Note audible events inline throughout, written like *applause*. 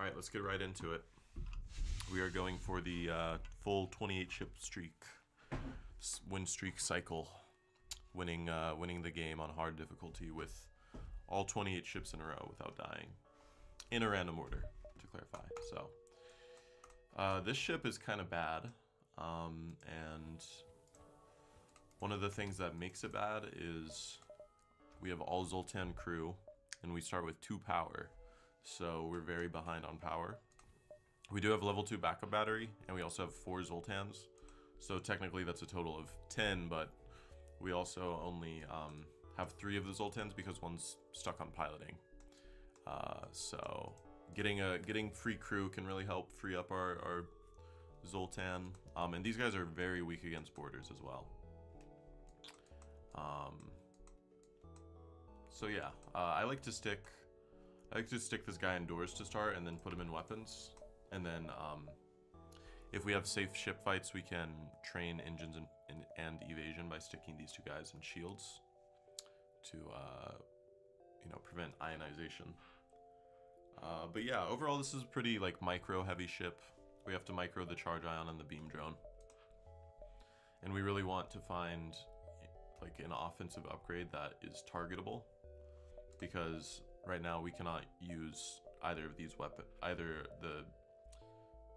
All right, let's get right into it. We are going for the uh, full 28 ship streak, win streak cycle, winning uh, winning the game on hard difficulty with all 28 ships in a row without dying, in a random order, to clarify. So uh, this ship is kind of bad, um, and one of the things that makes it bad is we have all Zoltan crew, and we start with two power, so we're very behind on power. We do have level 2 backup battery, and we also have 4 Zoltans. So technically that's a total of 10, but we also only um, have 3 of the Zoltans because one's stuck on piloting. Uh, so getting a getting free crew can really help free up our, our Zoltan. Um, and these guys are very weak against boarders as well. Um, so yeah, uh, I like to stick I like to stick this guy indoors to start and then put him in weapons. And then um, if we have safe ship fights, we can train engines and, and, and evasion by sticking these two guys in shields to, uh, you know, prevent ionization. Uh, but yeah, overall this is a pretty like micro heavy ship. We have to micro the charge ion and the beam drone. And we really want to find like an offensive upgrade that is targetable because right now we cannot use either of these weapon either the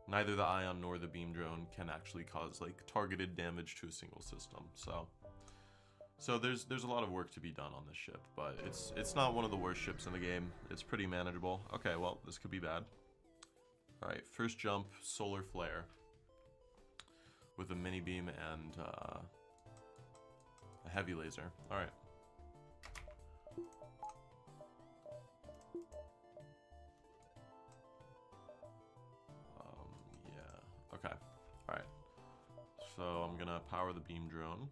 neither the ion nor the beam drone can actually cause like targeted damage to a single system so. So there's there's a lot of work to be done on this ship but it's it's not one of the worst ships in the game. It's pretty manageable. Okay well this could be bad. All right first jump solar flare. With a mini beam and uh, a heavy laser. All right Okay. Alright. So I'm gonna power the beam drone.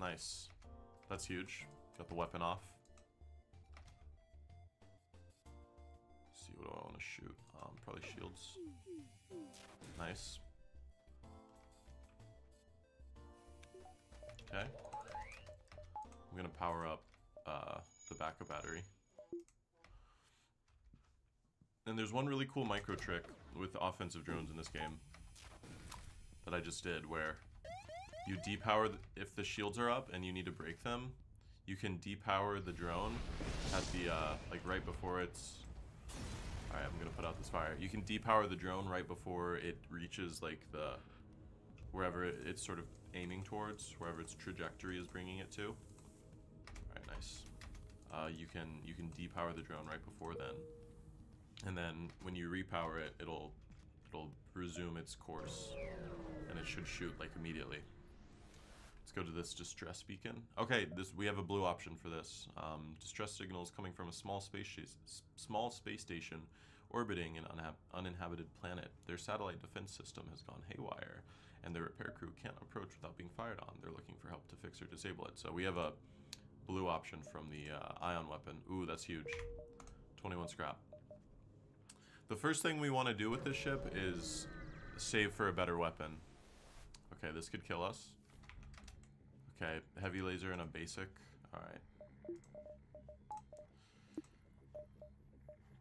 Nice. That's huge. Got the weapon off. see what do I want to shoot. Um, probably shields. Nice. Okay. I'm gonna power up uh, the backup battery. And there's one really cool micro trick with offensive drones in this game that I just did where you depower, th if the shields are up and you need to break them, you can depower the drone at the, uh, like right before it's, alright, I'm gonna put out this fire. You can depower the drone right before it reaches like the, wherever it- it's sort of aiming towards, wherever its trajectory is bringing it to. Alright, nice. Uh, you can you can depower the drone right before then, and then when you repower it, it'll it'll resume its course, and it should shoot like immediately. Let's go to this distress beacon. Okay, this we have a blue option for this. Um, distress signals coming from a small space small space station orbiting an uninhabited planet. Their satellite defense system has gone haywire, and the repair crew can't approach without being fired on. They're looking for help to fix or disable it. So we have a blue option from the uh, ion weapon. Ooh, that's huge. 21 scrap. The first thing we want to do with this ship is save for a better weapon. Okay, this could kill us. Okay, heavy laser and a basic. Alright.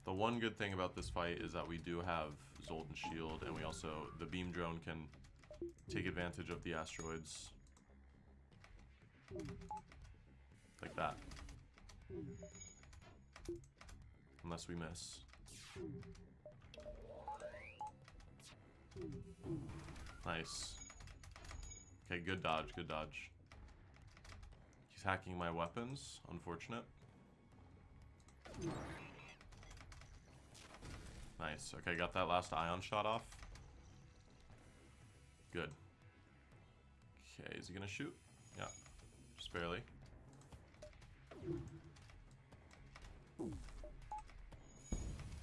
The one good thing about this fight is that we do have Zoltan Shield, and we also, the beam drone can take advantage of the asteroids. Like that. Unless we miss. Nice. Okay, good dodge, good dodge. He's hacking my weapons. Unfortunate. Nice. Okay, got that last ion shot off. Good. Okay, is he gonna shoot? Yeah. Just barely.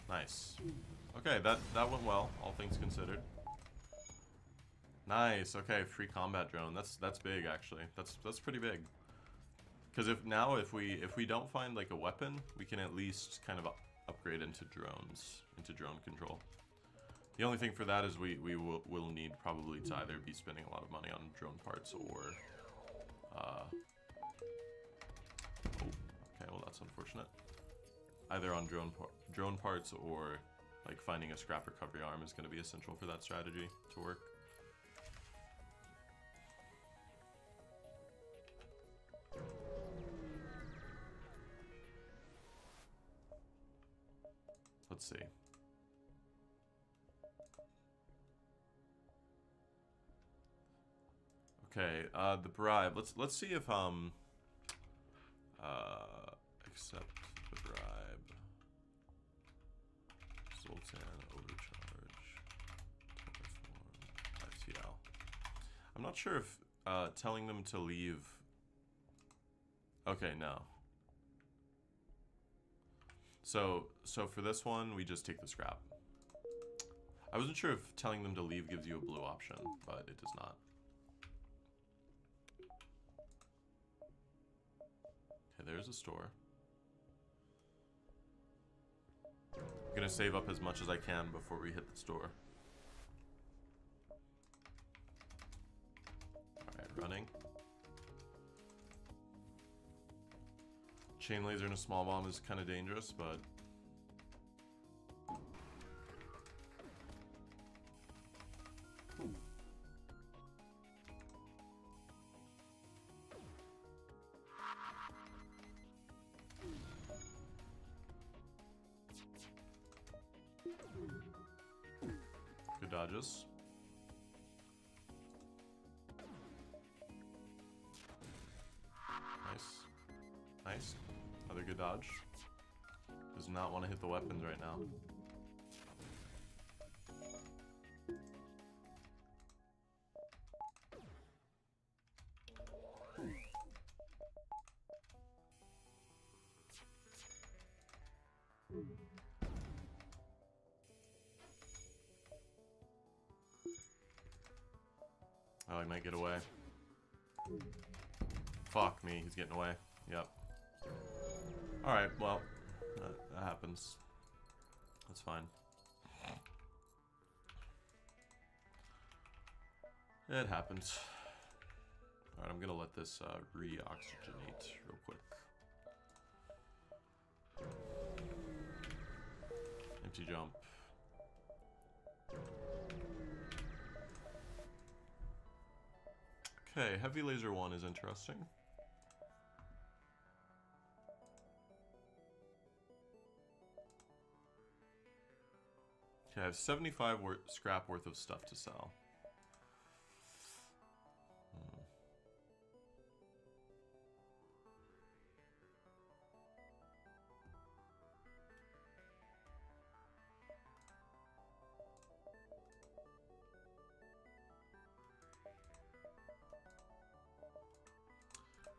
Nice. Okay, that, that went well, all things considered. Nice. Okay, free combat drone. That's that's big actually. That's that's pretty big. Because if now if we if we don't find like a weapon, we can at least kind of upgrade into drones, into drone control. The only thing for that is we, we will, will need probably to either be spending a lot of money on drone parts or... Uh, oh, okay, well that's unfortunate. Either on drone, par drone parts or like finding a scrap recovery arm is going to be essential for that strategy to work. Let's see. Okay, uh, the bribe. Let's let's see if um uh accept the bribe. Zoltan overcharge. ITL. I'm not sure if uh, telling them to leave. Okay, no. So so for this one, we just take the scrap. I wasn't sure if telling them to leave gives you a blue option, but it does not. There's a store. I'm gonna save up as much as I can before we hit the store. Alright, running. Chain laser and a small bomb is kind of dangerous, but... Oh, he might get away. Fuck me, he's getting away. Yep. Alright, well, that, that happens. That's fine. It happens. Alright, I'm gonna let this uh, re-oxygenate real quick. Empty jump. Okay, heavy laser one is interesting. Okay, I have 75 wor scrap worth of stuff to sell. Hmm.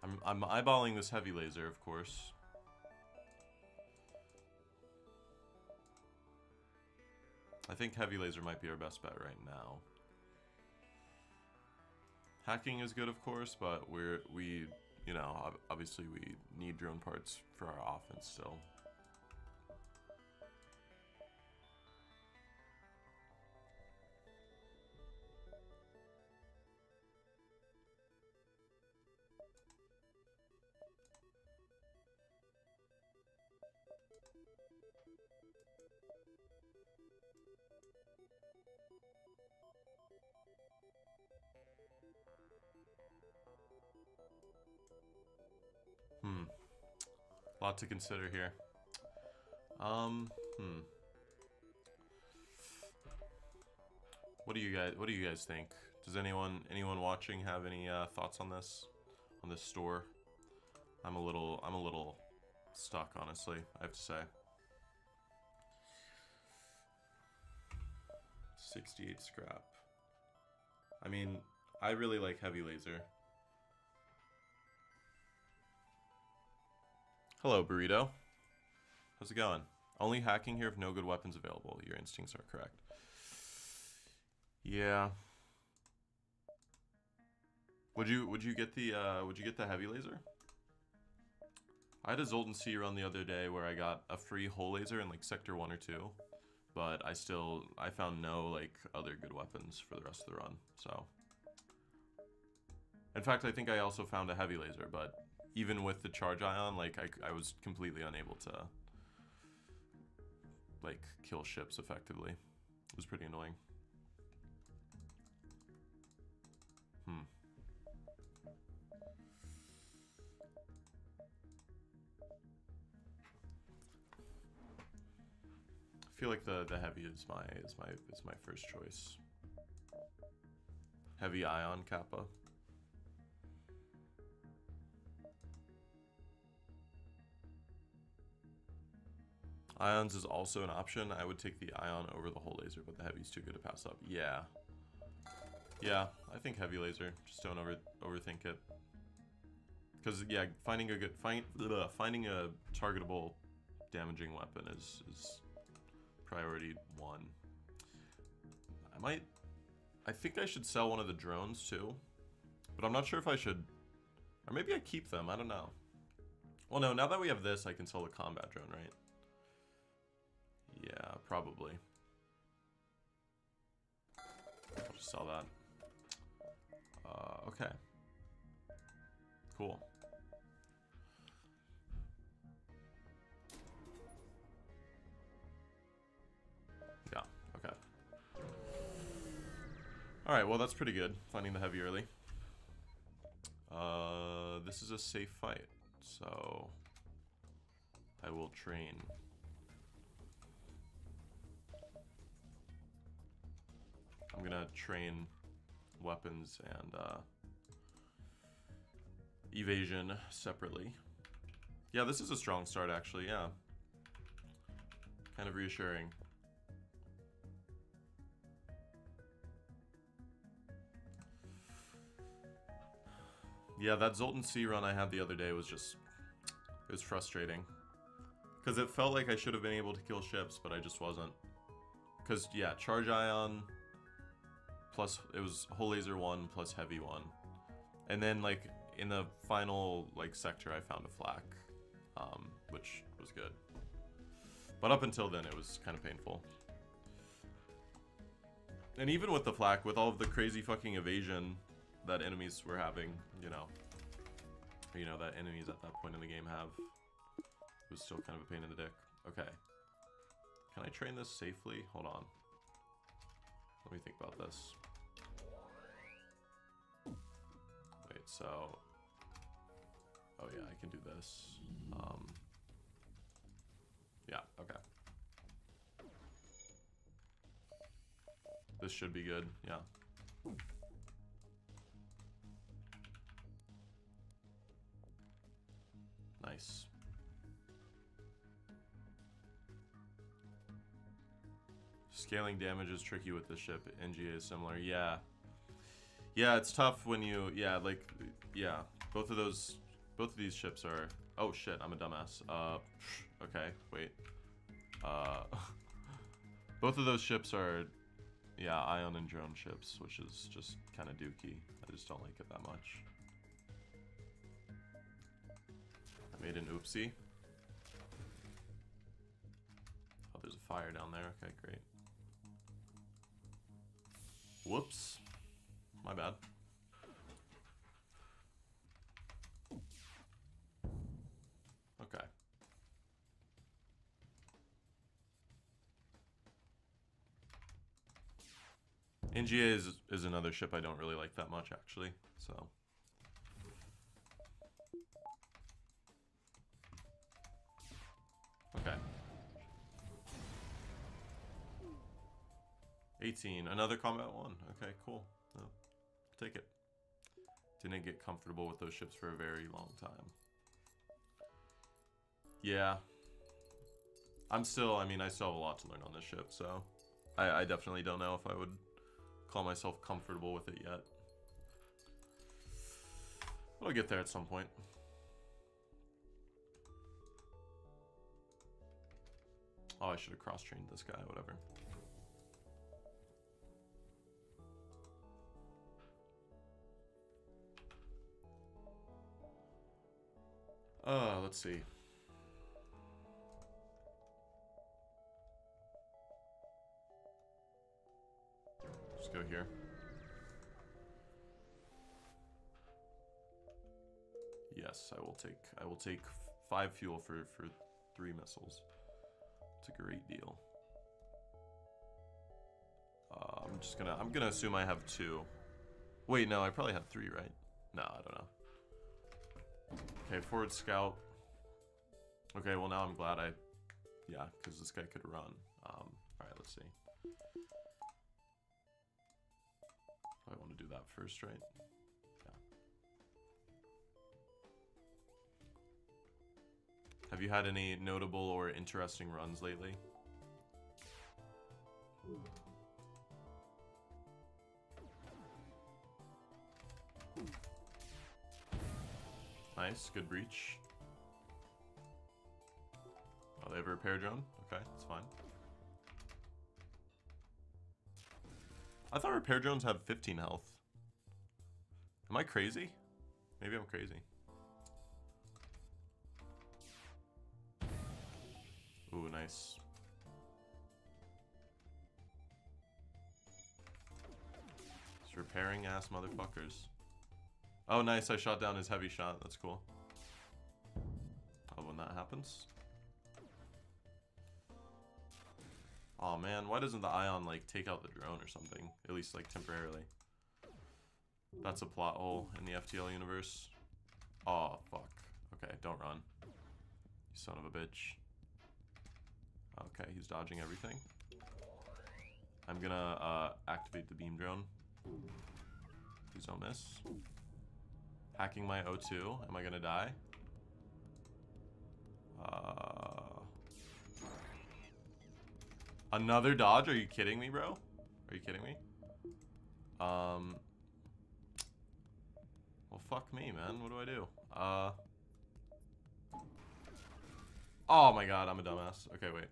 I'm, I'm eyeballing this heavy laser, of course. Think heavy laser might be our best bet right now. Hacking is good, of course, but we're we you know obviously we need drone parts for our offense still. Lot to consider here. Um, hmm. What do you guys what do you guys think? Does anyone anyone watching have any uh, thoughts on this on this store? I'm a little I'm a little stuck honestly, I have to say. 68 scrap. I mean, I really like heavy laser. Hello, Burrito. How's it going? Only hacking here if no good weapons available. Your instincts are correct. Yeah. Would you would you get the uh, would you get the heavy laser? I had a Zoltan C run the other day where I got a free hull laser in like sector one or two but I still I found no like other good weapons for the rest of the run. So, in fact, I think I also found a heavy laser, but even with the charge ion, like I, I was completely unable to like kill ships effectively. It was pretty annoying. Hmm. I feel like the the heavy is my is my is my first choice. Heavy ion kappa. Ions is also an option. I would take the ion over the hull laser, but the heavy's too good to pass up. Yeah. Yeah, I think heavy laser. Just don't over overthink it. Because yeah, finding a good find ugh, finding a targetable, damaging weapon is is priority one. I might. I think I should sell one of the drones too, but I'm not sure if I should. Or maybe I keep them. I don't know. Well, no. Now that we have this, I can sell the combat drone, right? Yeah, probably. I'll just sell that. Uh, okay. Cool. Yeah, okay. Alright, well that's pretty good, finding the heavy early. Uh, this is a safe fight, so I will train. I'm gonna train weapons and uh, evasion separately. Yeah, this is a strong start actually, yeah. Kind of reassuring. Yeah, that Zoltan C run I had the other day was just... It was frustrating. Because it felt like I should have been able to kill ships, but I just wasn't. Because, yeah, Charge Ion plus it was hull laser one plus heavy one, and then like in the final like sector I found a flak, um, which was good. But up until then it was kind of painful. And even with the flak, with all of the crazy fucking evasion that enemies were having, you know, you know that enemies at that point in the game have, it was still kind of a pain in the dick. Okay. Can I train this safely? Hold on. Let me think about this. So... Oh yeah, I can do this. Um, yeah, okay. This should be good, yeah. Nice. Scaling damage is tricky with this ship. Engi A is similar. Yeah. Yeah, it's tough when you... Yeah, like... Yeah. Both of those... Both of these ships are... Oh, shit. I'm a dumbass. Uh... Okay. Wait. Uh... *laughs* both of those ships are... Yeah, ion and drone ships, which is just kind of dookie. I just don't like it that much. I made an oopsie. Oh, there's a fire down there. Okay, great. Whoops. My bad. Okay. Engi A is, is another ship I don't really like that much, actually, so... Okay. 18. Another combat one. Okay, cool. Take it. Didn't get comfortable with those ships for a very long time. Yeah. I'm still, I mean, I still have a lot to learn on this ship, so... I, I definitely don't know if I would call myself comfortable with it yet. But I'll get there at some point. Oh, I should have cross-trained this guy, whatever. Uh, let's see. Just go here. Yes, I will take I will take five fuel for for three missiles. It's a great deal. Uh, I'm just gonna I'm gonna assume I have two. Wait, no, I probably have three, right? No, I don't know. Okay, forward scout. Okay, well now I'm glad I, yeah, because this guy could run. Um, all right, let's see. I want to do that first, right? Yeah. Have you had any notable or interesting runs lately? Nice, good breach. Oh, they have a repair drone? Okay, that's fine. I thought repair drones have 15 health. Am I crazy? Maybe I'm crazy. Ooh, nice. It's repairing ass motherfuckers. Oh, nice. I shot down his heavy shot. That's cool. Oh, when that happens. Oh man, why doesn't the Ion like take out the drone or something? At least like temporarily. That's a plot hole in the FTL universe. Oh fuck. Okay, don't run. You son of a bitch. Okay, he's dodging everything. I'm gonna uh, activate the beam drone. Please don't miss. Hacking my O2. Am I gonna die? Uh, Another dodge? Are you kidding me, bro? Are you kidding me? Um. Well, fuck me, man. What do I do? Uh. Oh my god, I'm a dumbass. Okay, wait.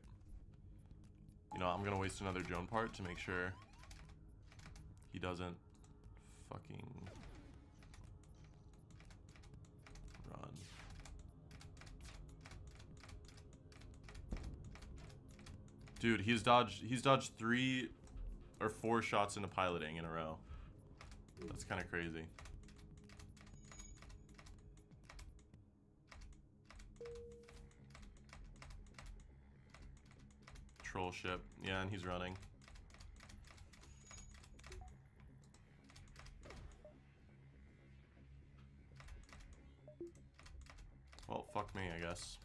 You know, I'm gonna waste another drone part to make sure he doesn't fucking Dude, he's dodged he's dodged three or four shots into piloting in a row. That's kind of crazy. Troll ship. Yeah, and he's running. Well, fuck me, I guess.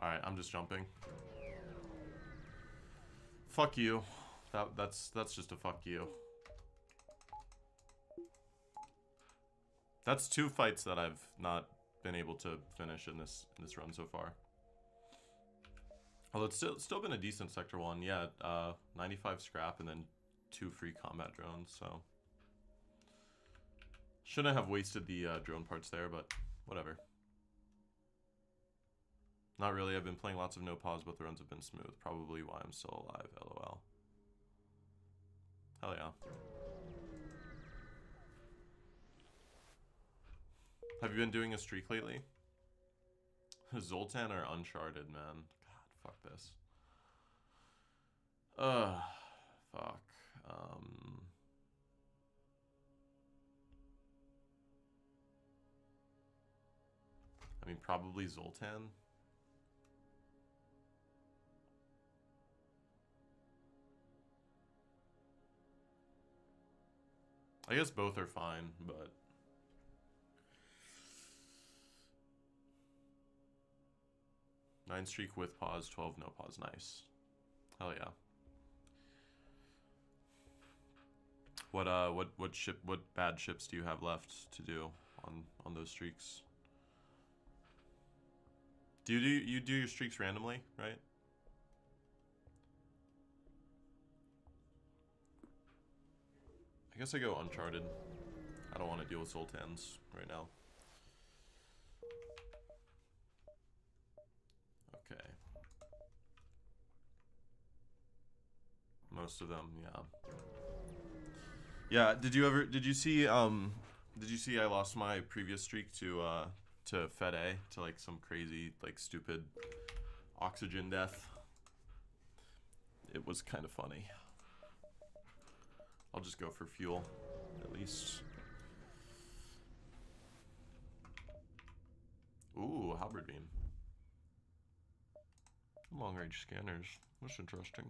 Alright, I'm just jumping. Fuck you. That, that's that's just a fuck you. That's two fights that I've not been able to finish in this in this run so far. Although it's still still been a decent sector one, yeah. Uh, 95 scrap and then two free combat drones. So shouldn't have wasted the uh, drone parts there, but whatever. Not really. I've been playing lots of no pause, but the runs have been smooth. Probably why I'm still alive. LOL. Hell yeah. Have you been doing a streak lately? *laughs* Zoltan or Uncharted, man. God, fuck this. Ugh. Fuck. Um... I mean, probably Zoltan. I guess both are fine, but... Nine streak with pause, 12 no pause. Nice. Hell yeah. What uh what what ship what bad ships do you have left to do on on those streaks? Do you do you do your streaks randomly, right? I guess I go Uncharted. I don't want to deal with Zoltans right now. Okay. Most of them, yeah. Yeah, did you ever, did you see, um, did you see I lost my previous streak to, uh, to Fed A, to like some crazy, like stupid oxygen death? It was kind of funny. I'll just go for fuel, at least. Ooh, halberd beam. Long range scanners. That's interesting.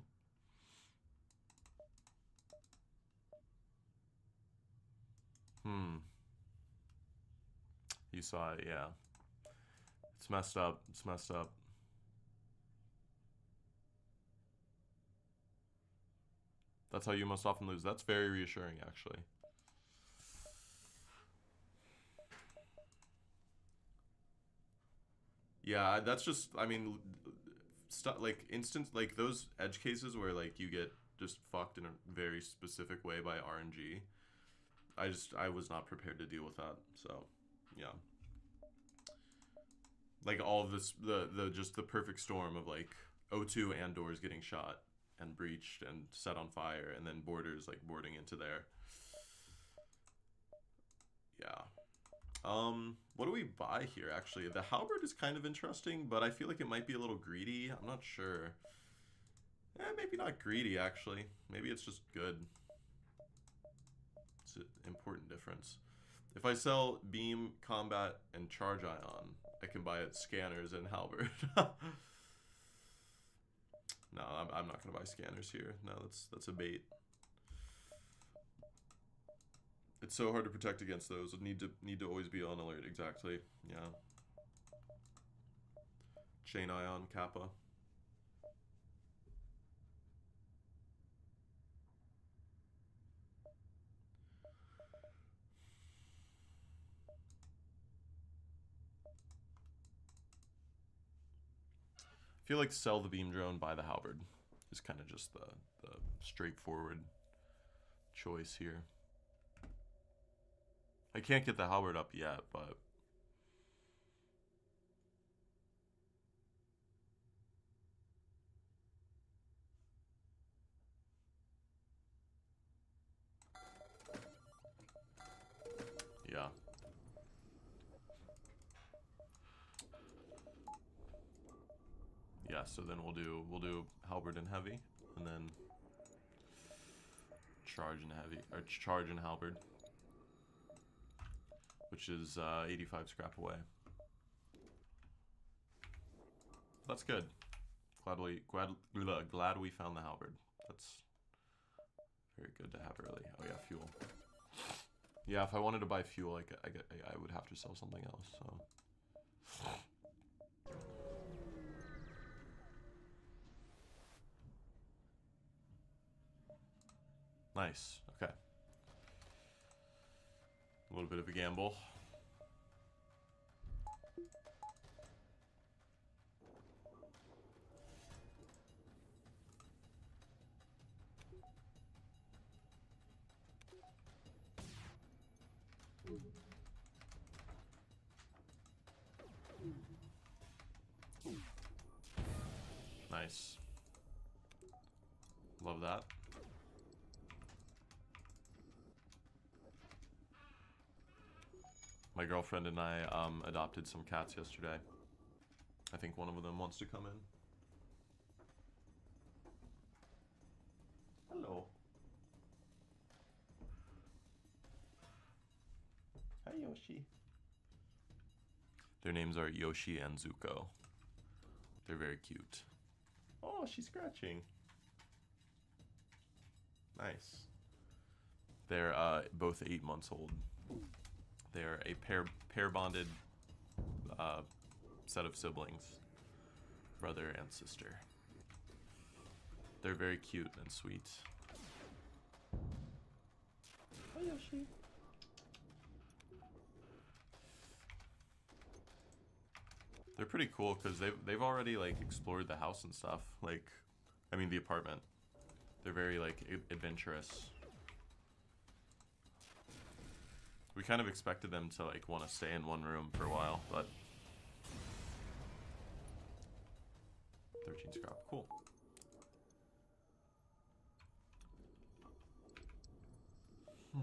Hmm. You saw it, yeah. It's messed up. It's messed up. That's how you most often lose. That's very reassuring, actually. Yeah, that's just. I mean, stuff like instant like those edge cases where like you get just fucked in a very specific way by RNG. I just I was not prepared to deal with that. So, yeah. Like all of this the the just the perfect storm of like O2 and doors getting shot and breached and set on fire and then boarders like boarding into there. Yeah. Um, what do we buy here, actually? The halberd is kind of interesting, but I feel like it might be a little greedy. I'm not sure. Eh, maybe not greedy, actually. Maybe it's just good. It's an important difference. If I sell beam, combat, and charge ion, I can buy it scanners and halberd. *laughs* no, I'm, I'm not going to buy scanners here. No, that's, that's a bait. It's so hard to protect against those. It Need to need to always be on alert. Exactly. Yeah. Chain ion kappa. Feel like sell the beam drone, buy the halberd is kind of just the, the straightforward choice here. I can't get the halberd up yet, but yeah. Yeah, so then we'll do we'll do halberd and heavy, and then charge and heavy or charge and halberd which is uh, 85 scrap away. That's good. Glad we glad glad we found the halberd. That's very good to have early. Oh yeah, fuel. Yeah, if I wanted to buy fuel, I, I, I would have to sell something else. So. Nice. Okay. A little bit of a gamble. Nice. Love that. My girlfriend and I um, adopted some cats yesterday. I think one of them wants to come in. Hello. Hi, Yoshi. Their names are Yoshi and Zuko. They're very cute. Oh, she's scratching. Nice. They're uh, both eight months old. They're a pair pair bonded uh, set of siblings, brother and sister. They're very cute and sweet. Hi Yoshi. They're pretty cool because they've they've already like explored the house and stuff. Like, I mean the apartment. They're very like adventurous. We kind of expected them to like want to stay in one room for a while, but 13 scrap, cool. Hmm.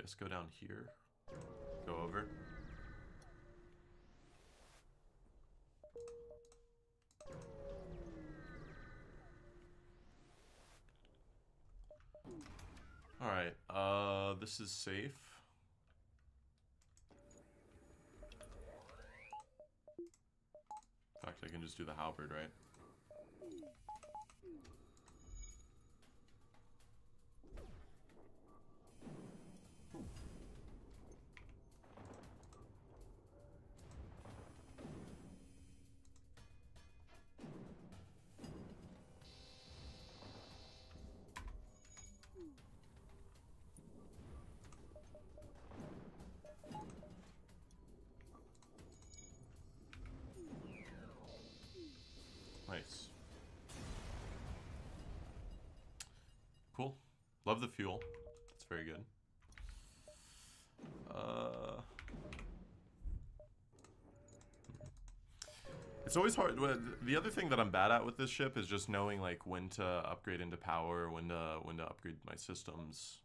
Guess go down here. Go over. Alright, uh, this is safe. In fact, I can just do the halberd, right? Love the fuel. It's very good. Uh, it's always hard. The other thing that I'm bad at with this ship is just knowing like when to upgrade into power, when to when to upgrade my systems.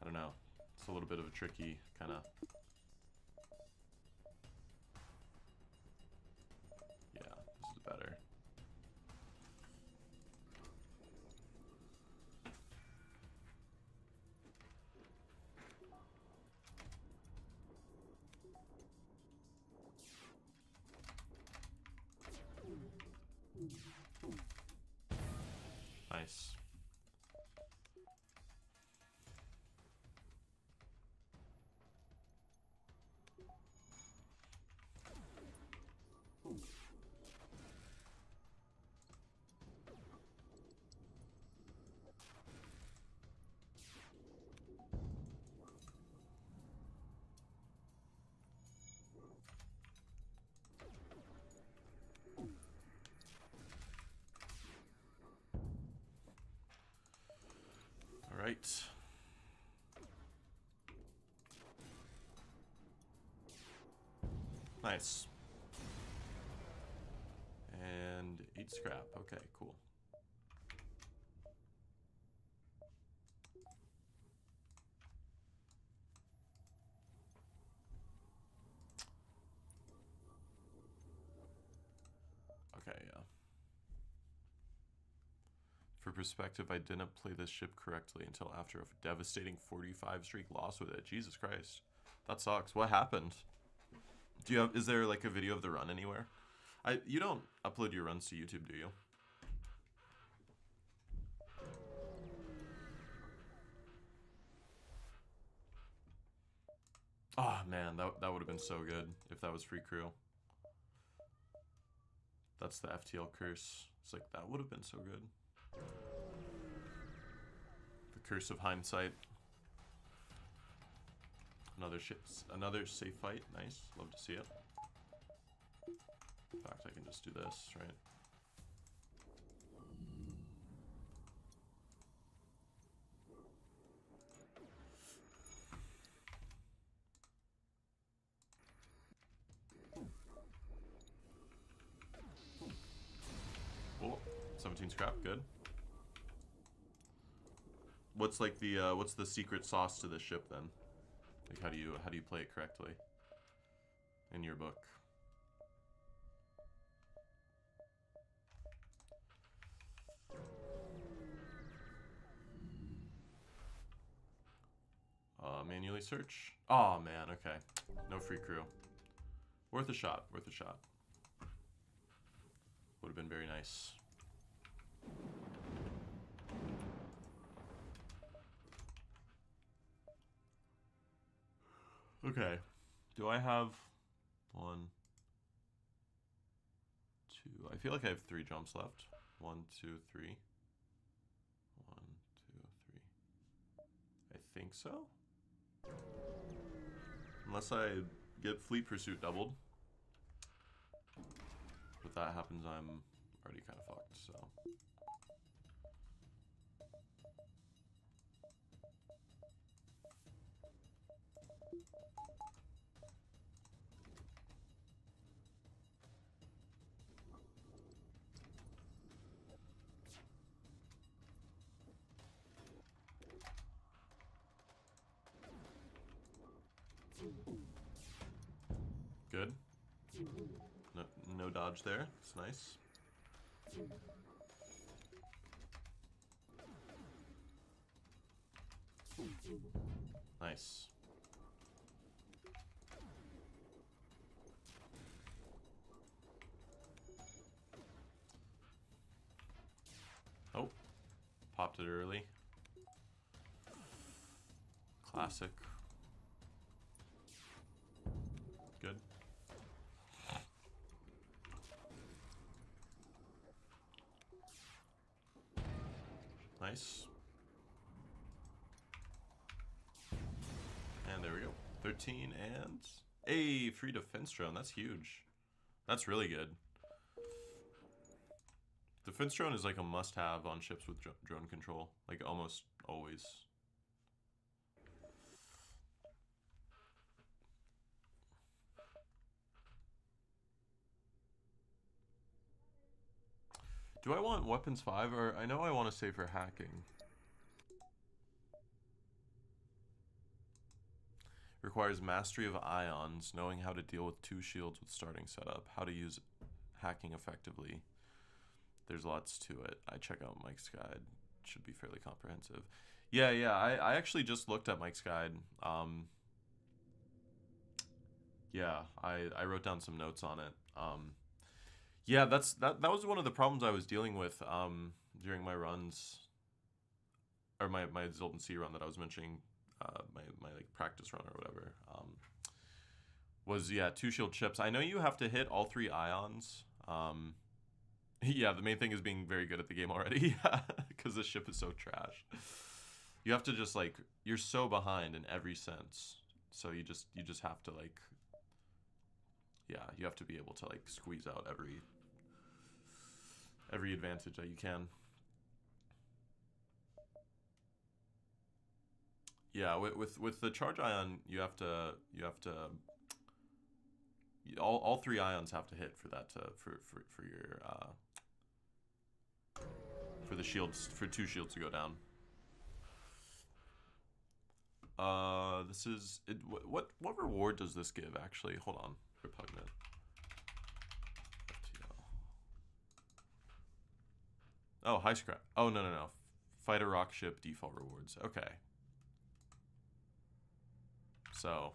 I don't know. It's a little bit of a tricky kind of right. Nice. And eight scrap. Okay, cool. For perspective, I didn't play this ship correctly until after a devastating 45 streak loss with it. Jesus Christ. That sucks. What happened? Do you have is there like a video of the run anywhere? I you don't upload your runs to YouTube, do you? Oh man, that that would have been so good if that was free crew. That's the FTL curse. It's like that would have been so good. Curse of hindsight. Another ship, another safe fight. Nice. Love to see it. In fact, I can just do this, right? Oh, 17 scrap, good what's like the uh, what's the secret sauce to the ship then? Like how do you how do you play it correctly in your book? Uh, manually search. Oh man, okay. No free crew. Worth a shot, worth a shot. Would have been very nice. Okay. Do I have one, two? I feel like I have three jumps left. One, two, three. One, two, three. I think so. Unless I get Fleet Pursuit doubled. If that happens, I'm already kind of fucked, so. Dodge there. It's nice. Nice. Oh, popped it early. Classic. Nice. And there we go. 13 and... a free defense drone. That's huge. That's really good. Defense drone is like a must-have on ships with drone control. Like, almost always. Do I want weapons 5 or I know I want to save for hacking. Requires mastery of ions, knowing how to deal with two shields with starting setup, how to use hacking effectively. There's lots to it. I check out Mike's guide. Should be fairly comprehensive. Yeah, yeah. I, I actually just looked at Mike's guide. Um, yeah, I, I wrote down some notes on it. Um, yeah, that's that. That was one of the problems I was dealing with um, during my runs, or my my Zoltan C run that I was mentioning, uh, my my like practice run or whatever. Um, was yeah, two shield chips. I know you have to hit all three ions. Um, *laughs* yeah, the main thing is being very good at the game already. *laughs* because the ship is so trash. You have to just like you're so behind in every sense. So you just you just have to like yeah, you have to be able to like squeeze out every every advantage that you can. Yeah, with with, with the charge ion, you have to you have to all, all three ions have to hit for that to, for for for your uh, for the shields for two shields to go down. Uh, this is it. What what reward does this give? Actually, hold on. Repugnant. Oh, high scrap. Oh, no, no, no. Fighter rock ship default rewards. Okay. So,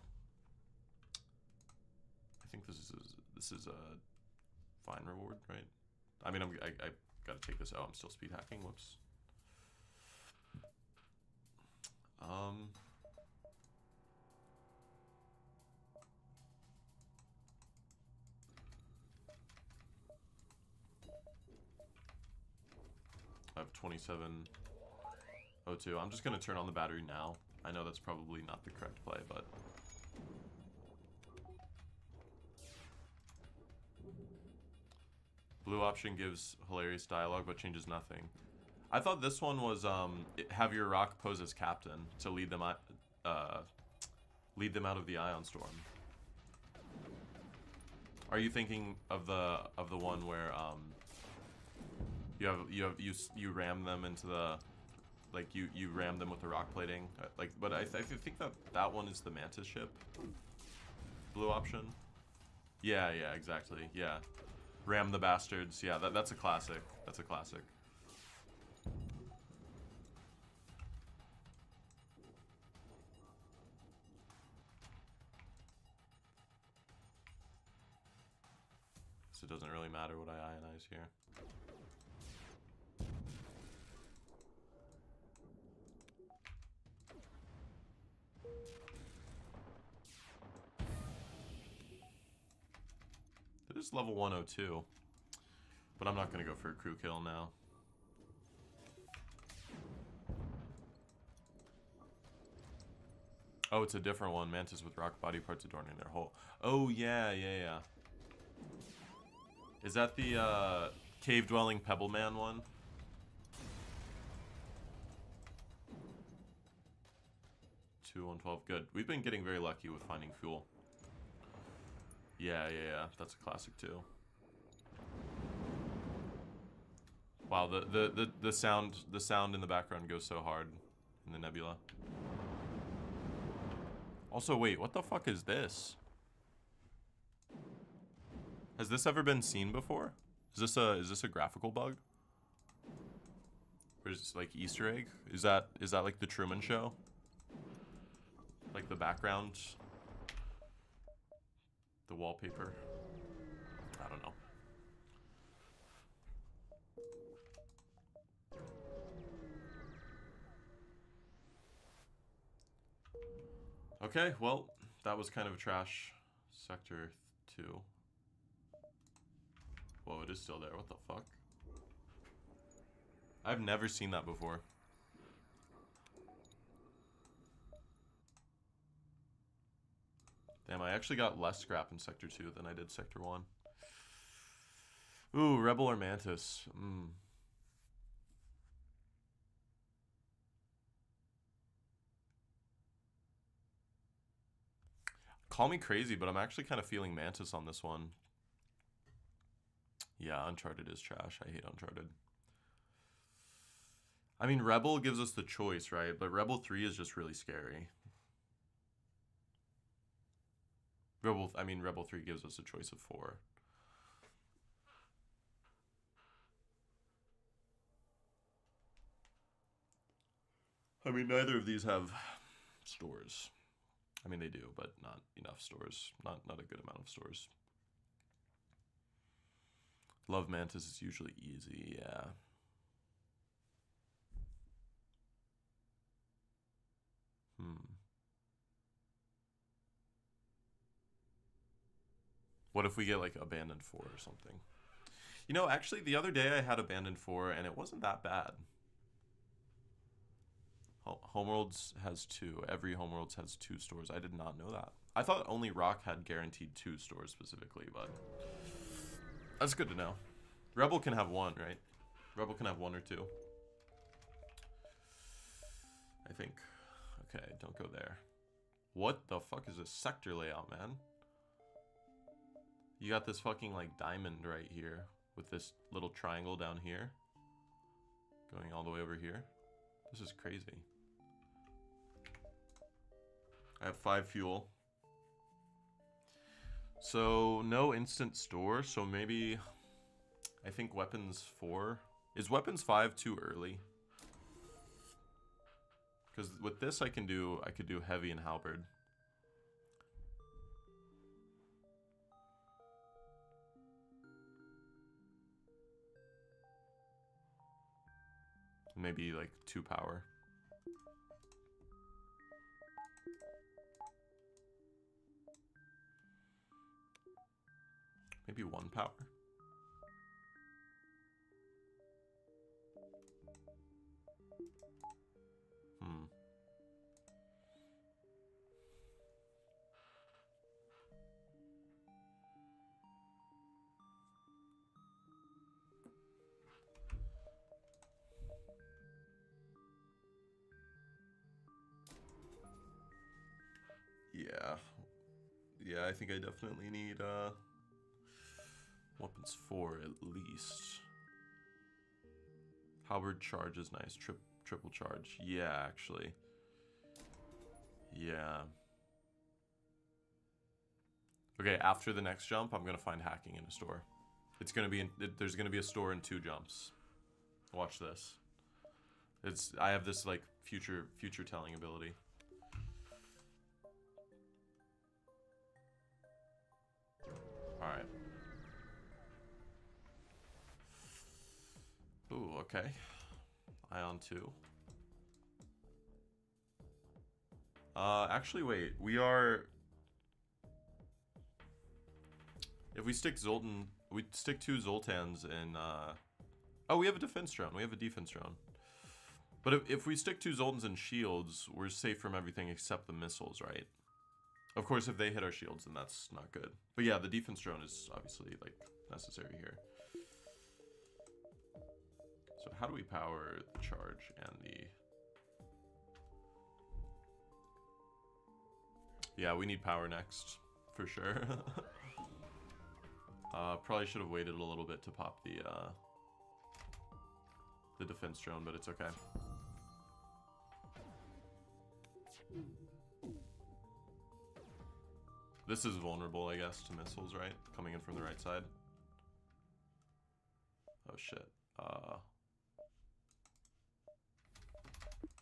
I think this is this is a fine reward, right? I mean, I'm, I, I gotta take this. Oh, I'm still speed hacking. Whoops. Um. Have 2702. I'm just going to turn on the battery now. I know that's probably not the correct play, but... Blue option gives hilarious dialogue, but changes nothing. I thought this one was um, have your rock pose as captain to lead them out, uh, lead them out of the ion storm. Are you thinking of the of the one where um, you have you have you you ram them into the like you you ram them with the rock plating uh, like but I, th I think that that one is the mantis ship. Blue option? Yeah yeah exactly yeah. Ram the bastards yeah that, that's a classic that's a classic. So it doesn't really matter what I ionize here is level 102. But I'm not going to go for a crew kill now. Oh, it's a different one. Mantis with rock body parts adorning their hull. Oh, yeah, yeah, yeah. Is that the uh, cave-dwelling Pebble Man one? Two one twelve. Good. We've been getting very lucky with finding fuel. Yeah, yeah, yeah. That's a classic too. Wow, the, the, the, the sound the sound in the background goes so hard in the nebula. Also, wait, what the fuck is this? Has this ever been seen before? Is this a is this a graphical bug? Or is this like Easter egg? Is that is that like the Truman show? Like the background. The wallpaper. I don't know. Okay, well, that was kind of a trash sector 2. Whoa, it is still there. What the fuck? I've never seen that before. Damn, I actually got less scrap in Sector 2 than I did Sector 1. Ooh, Rebel or Mantis. Mm. Call me crazy, but I'm actually kind of feeling Mantis on this one. Yeah, Uncharted is trash. I hate Uncharted. I mean, Rebel gives us the choice, right? But Rebel 3 is just really scary. Rebel, I mean, Rebel 3 gives us a choice of four. I mean, neither of these have stores. I mean, they do, but not enough stores. Not not a good amount of stores. Love Mantis is usually easy, yeah. Hmm. What if we get like Abandoned 4 or something? You know, actually, the other day I had Abandoned 4 and it wasn't that bad. Homeworlds has two. Every Homeworlds has two stores. I did not know that. I thought only Rock had guaranteed two stores specifically, but that's good to know. Rebel can have one, right? Rebel can have one or two. I think. Okay, don't go there. What the fuck is this sector layout, man? You got this fucking like diamond right here with this little triangle down here going all the way over here. This is crazy. I have five fuel. So no instant store. So maybe I think weapons four. Is weapons five too early? Because with this I can do I could do heavy and halberd. Maybe like two power. Maybe one power. Hmm. I think I definitely need, uh... Weapons 4 at least. Halberd charge is nice. Tri triple charge. Yeah, actually. Yeah. Okay, after the next jump, I'm going to find hacking in a store. It's to be in, it, there's going to be a store in two jumps. Watch this. It's I have this like future future telling ability. All right. Ooh, okay. Ion 2. Uh, actually, wait. We are... If we stick Zoltan... We stick two Zoltans in, uh... Oh, we have a defense drone. We have a defense drone. But if, if we stick two Zoltans and shields, we're safe from everything except the missiles, right? Of course, if they hit our shields, then that's not good. But yeah, the defense drone is obviously, like, necessary here. So how do we power the charge and the... Yeah, we need power next, for sure. *laughs* uh, probably should have waited a little bit to pop the, uh, the defense drone, but it's okay. This is vulnerable, I guess, to missiles, right? Coming in from the right side. Oh, shit. Uh...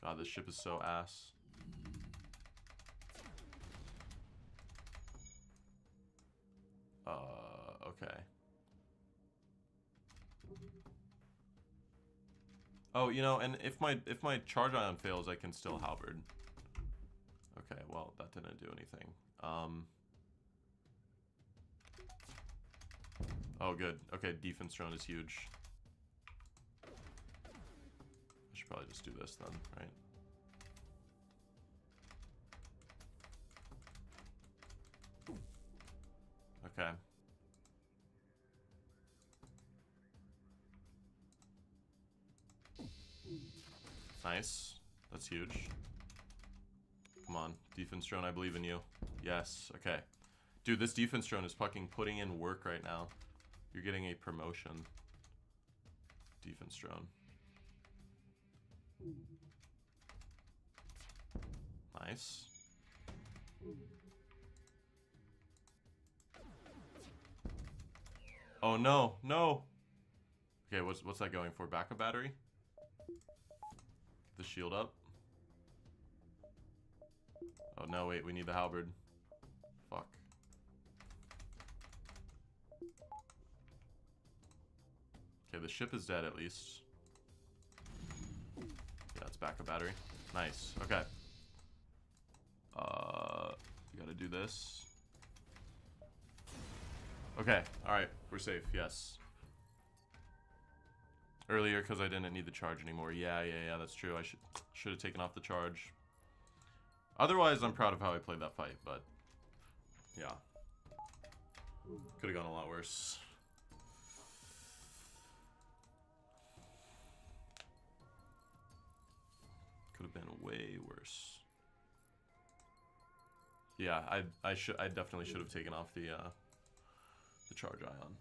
God, this ship is so ass. Uh, okay. Oh, you know, and if my if my charge ion fails, I can still halberd. Okay, well, that didn't do anything. Um... Oh, good. Okay, defense drone is huge. I should probably just do this then, right? Okay. Nice. That's huge. Come on. Defense drone, I believe in you. Yes. Okay. Dude, this defense drone is fucking putting in work right now. You're getting a promotion. Defense drone. Nice. Oh no, no. Okay, what's what's that going for? Backup battery? The shield up? Oh no, wait, we need the halberd. Fuck. Okay, the ship is dead at least. Yeah, it's backup battery. Nice. Okay. Uh, we gotta do this. Okay, alright, we're safe, yes. Earlier, because I didn't need the charge anymore. Yeah, yeah, yeah, that's true. I should should have taken off the charge. Otherwise, I'm proud of how I played that fight, but... Yeah. Could have gone a lot worse. Could have been way worse. Yeah, I I should I definitely should have taken off the uh, the charge ion.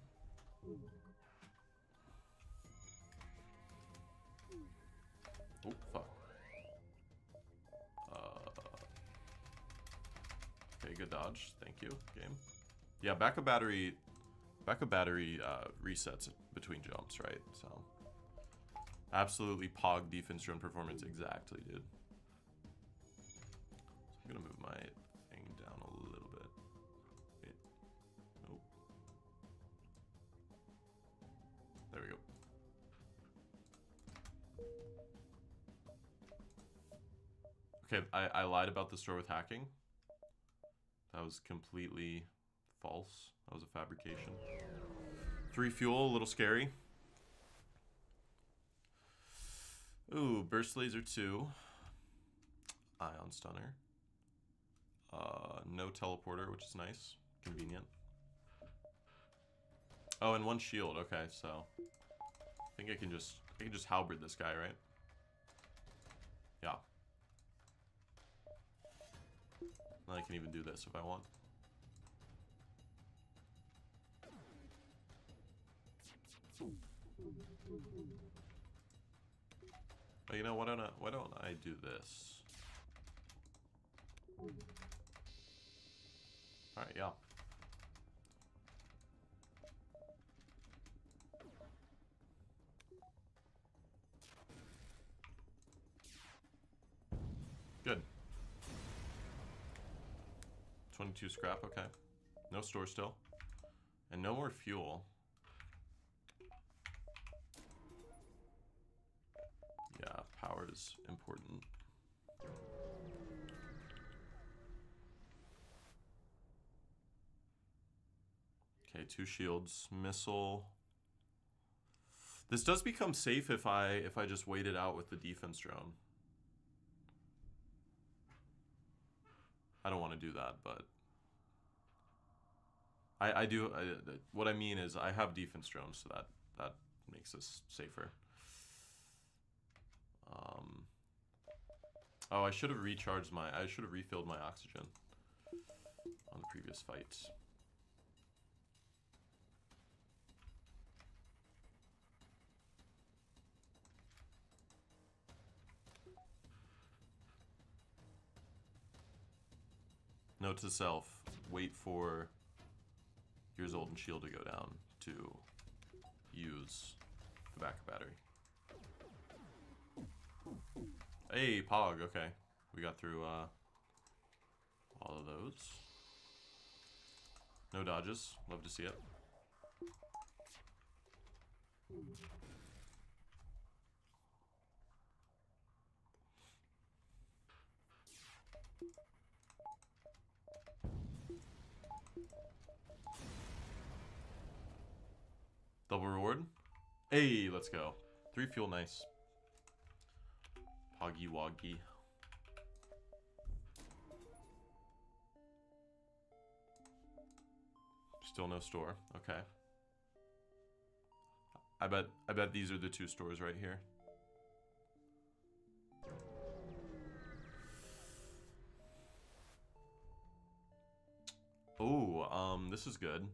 Oh fuck. Uh, okay, good dodge. Thank you, game. Yeah, backup battery, backup battery uh, resets between jumps, right? So. Absolutely pog defense drone performance exactly, dude. So I'm gonna move my thing down a little bit. Wait. Nope. There we go. Okay, I, I lied about the store with hacking. That was completely false. That was a fabrication. Three fuel, a little scary. Ooh, burst laser two. Ion stunner. Uh, no teleporter, which is nice. Convenient. Oh, and one shield. Okay, so I think I can just I can just halberd this guy, right? Yeah. I can even do this if I want. But you know, why don't I, why don't I do this? Alright, yeah. Good. 22 scrap, okay. No store still. And no more fuel. Yeah, power is important. Okay, two shields, missile. This does become safe if I if I just wait it out with the defense drone. I don't want to do that, but I I do. I, what I mean is I have defense drones, so that that makes us safer. Um, oh, I should have recharged my, I should have refilled my oxygen on the previous fight. Note to self, wait for your Zoltan shield to go down to use the backup battery. Hey, Pog, okay. We got through uh, all of those. No dodges. Love to see it. Double reward. Hey, let's go. Three fuel, nice. Poggy Woggy. Still no store. Okay. I bet I bet these are the two stores right here. Oh, um, this is good.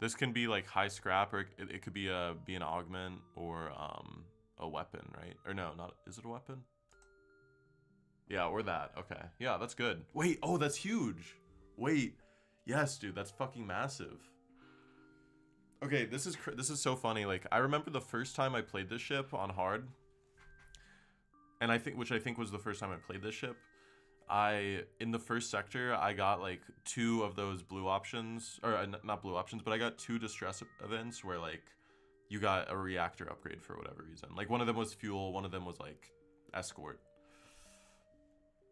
This can be like high scrap, or it, it could be a be an augment or um a weapon, right? Or no, not is it a weapon? Yeah, or that. Okay, yeah, that's good. Wait, oh, that's huge. Wait, yes, dude, that's fucking massive. Okay, this is this is so funny. Like I remember the first time I played this ship on hard, and I think which I think was the first time I played this ship. I in the first sector I got like two of those blue options or uh, not blue options, but I got two distress events where like you got a reactor upgrade for whatever reason. Like one of them was fuel, one of them was like escort.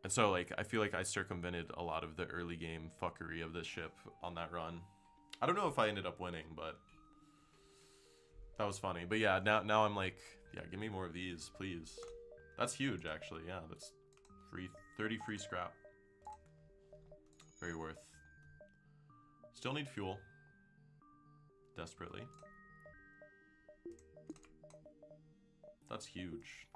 And so like I feel like I circumvented a lot of the early game fuckery of this ship on that run. I don't know if I ended up winning, but that was funny. But yeah, now now I'm like, yeah, give me more of these, please. That's huge actually. Yeah, that's free 30 free scrap. Very worth. Still need fuel. Desperately. That's huge.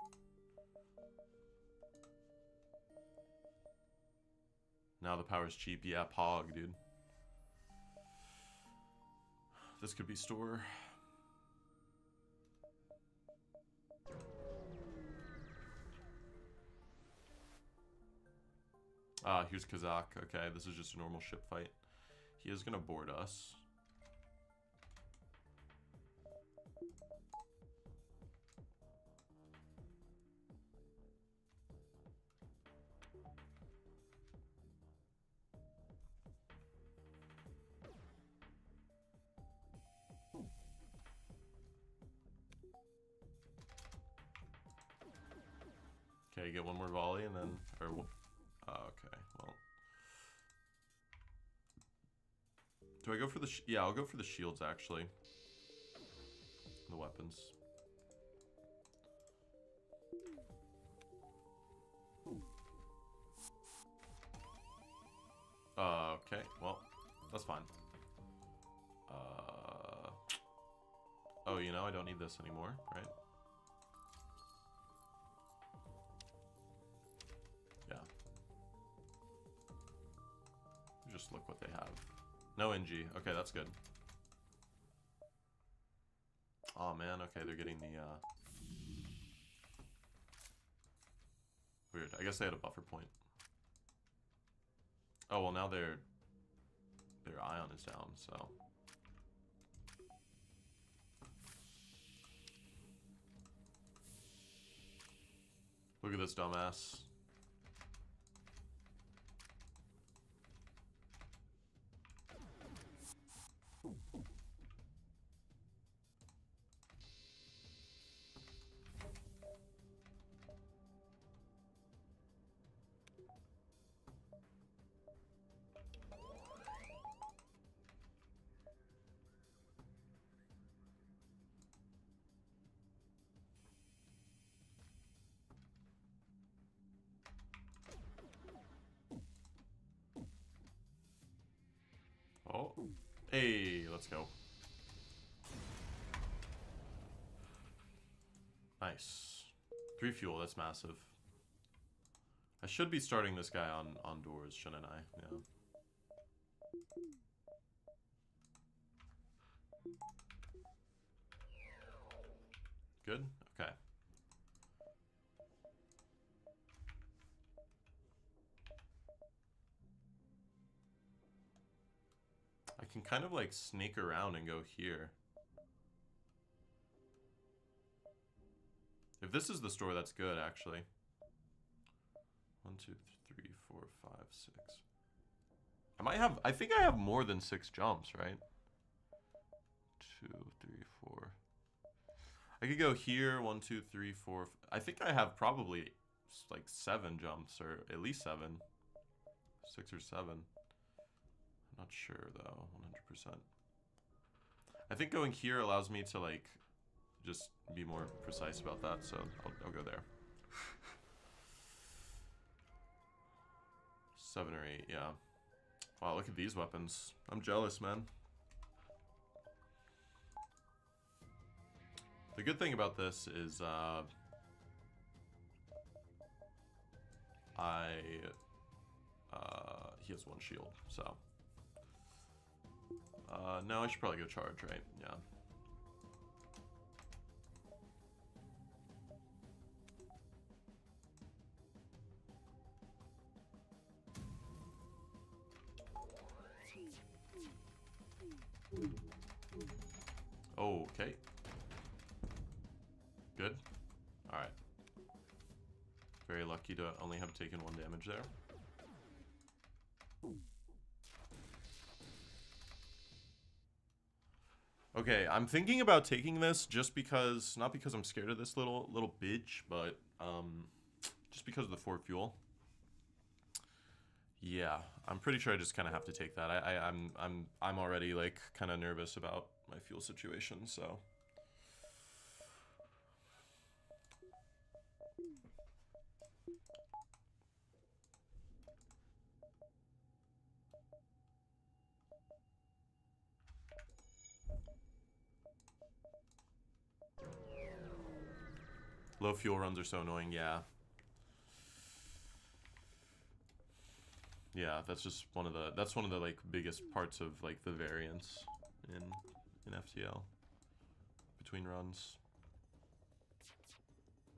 Now the power's cheap. Yeah, Pog, dude. This could be store. Ah, here's Kazak. Okay, this is just a normal ship fight. He is gonna board us. Get one more volley and then, or, uh, okay, well. Do I go for the, yeah, I'll go for the shields actually. The weapons. Uh, okay, well, that's fine. Uh, oh, you know, I don't need this anymore, right? Just look what they have. No Engi. Okay, that's good. Oh man, okay, they're getting the, uh... Weird. I guess they had a buffer point. Oh, well now their... Their ion is down, so... Look at this dumbass. Let's go. Nice. Three fuel, that's massive. I should be starting this guy on, on doors, shouldn't I? Yeah. Good? Can kind of like sneak around and go here. If this is the store, that's good, actually. One, two, three, four, five, six. I might have, I think I have more than six jumps, right? Two, three, four. I could go here, one, two, three, four. I think I have probably like seven jumps, or at least seven. Six or seven. Not sure though, 100%. I think going here allows me to like just be more precise about that, so I'll, I'll go there. Seven or eight, yeah. Wow, look at these weapons. I'm jealous, man. The good thing about this is, uh... I... Uh, he has one shield, so... Uh, no, I should probably go charge, right? Yeah. Okay. Good. Alright. Very lucky to only have taken one damage there. Okay, I'm thinking about taking this just because, not because I'm scared of this little little bitch, but um, just because of the four fuel. Yeah, I'm pretty sure I just kind of have to take that. I, I I'm I'm I'm already like kind of nervous about my fuel situation, so. Low fuel runs are so annoying, yeah. Yeah, that's just one of the that's one of the like biggest parts of like the variance in in FTL between runs.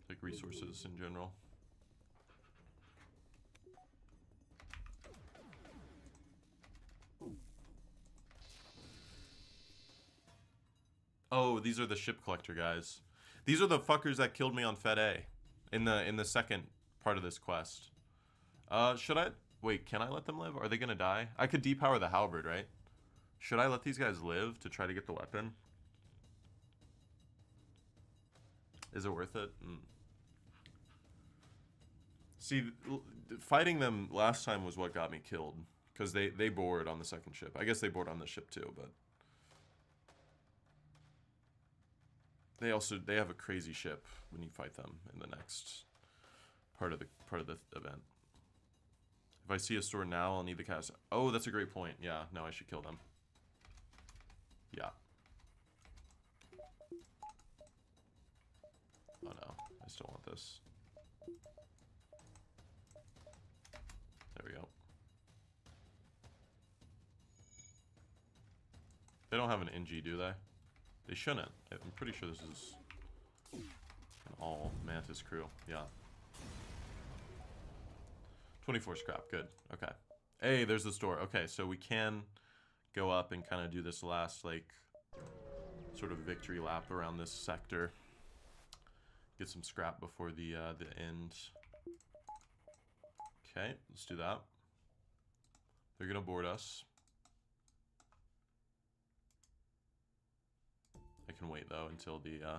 Like resources in general. Oh, these are the ship collector guys. These are the fuckers that killed me on Fed A in the in the second part of this quest. Uh, should I wait? Can I let them live? Are they gonna die? I could depower the halberd, right? Should I let these guys live to try to get the weapon? Is it worth it? Mm. See, fighting them last time was what got me killed because they they board on the second ship. I guess they board on the ship too, but. They also they have a crazy ship when you fight them in the next part of the part of the event. If I see a store now, I'll need the cast. Oh, that's a great point. Yeah, no, I should kill them. Yeah. Oh no, I still want this. There we go. They don't have an Engi, do they? They shouldn't. I'm pretty sure this is an all Mantis crew. Yeah. 24 scrap. Good. Okay. Hey, there's the store. Okay, so we can go up and kind of do this last, like, sort of victory lap around this sector. Get some scrap before the, uh, the end. Okay, let's do that. They're going to board us. I can wait though until the, uh,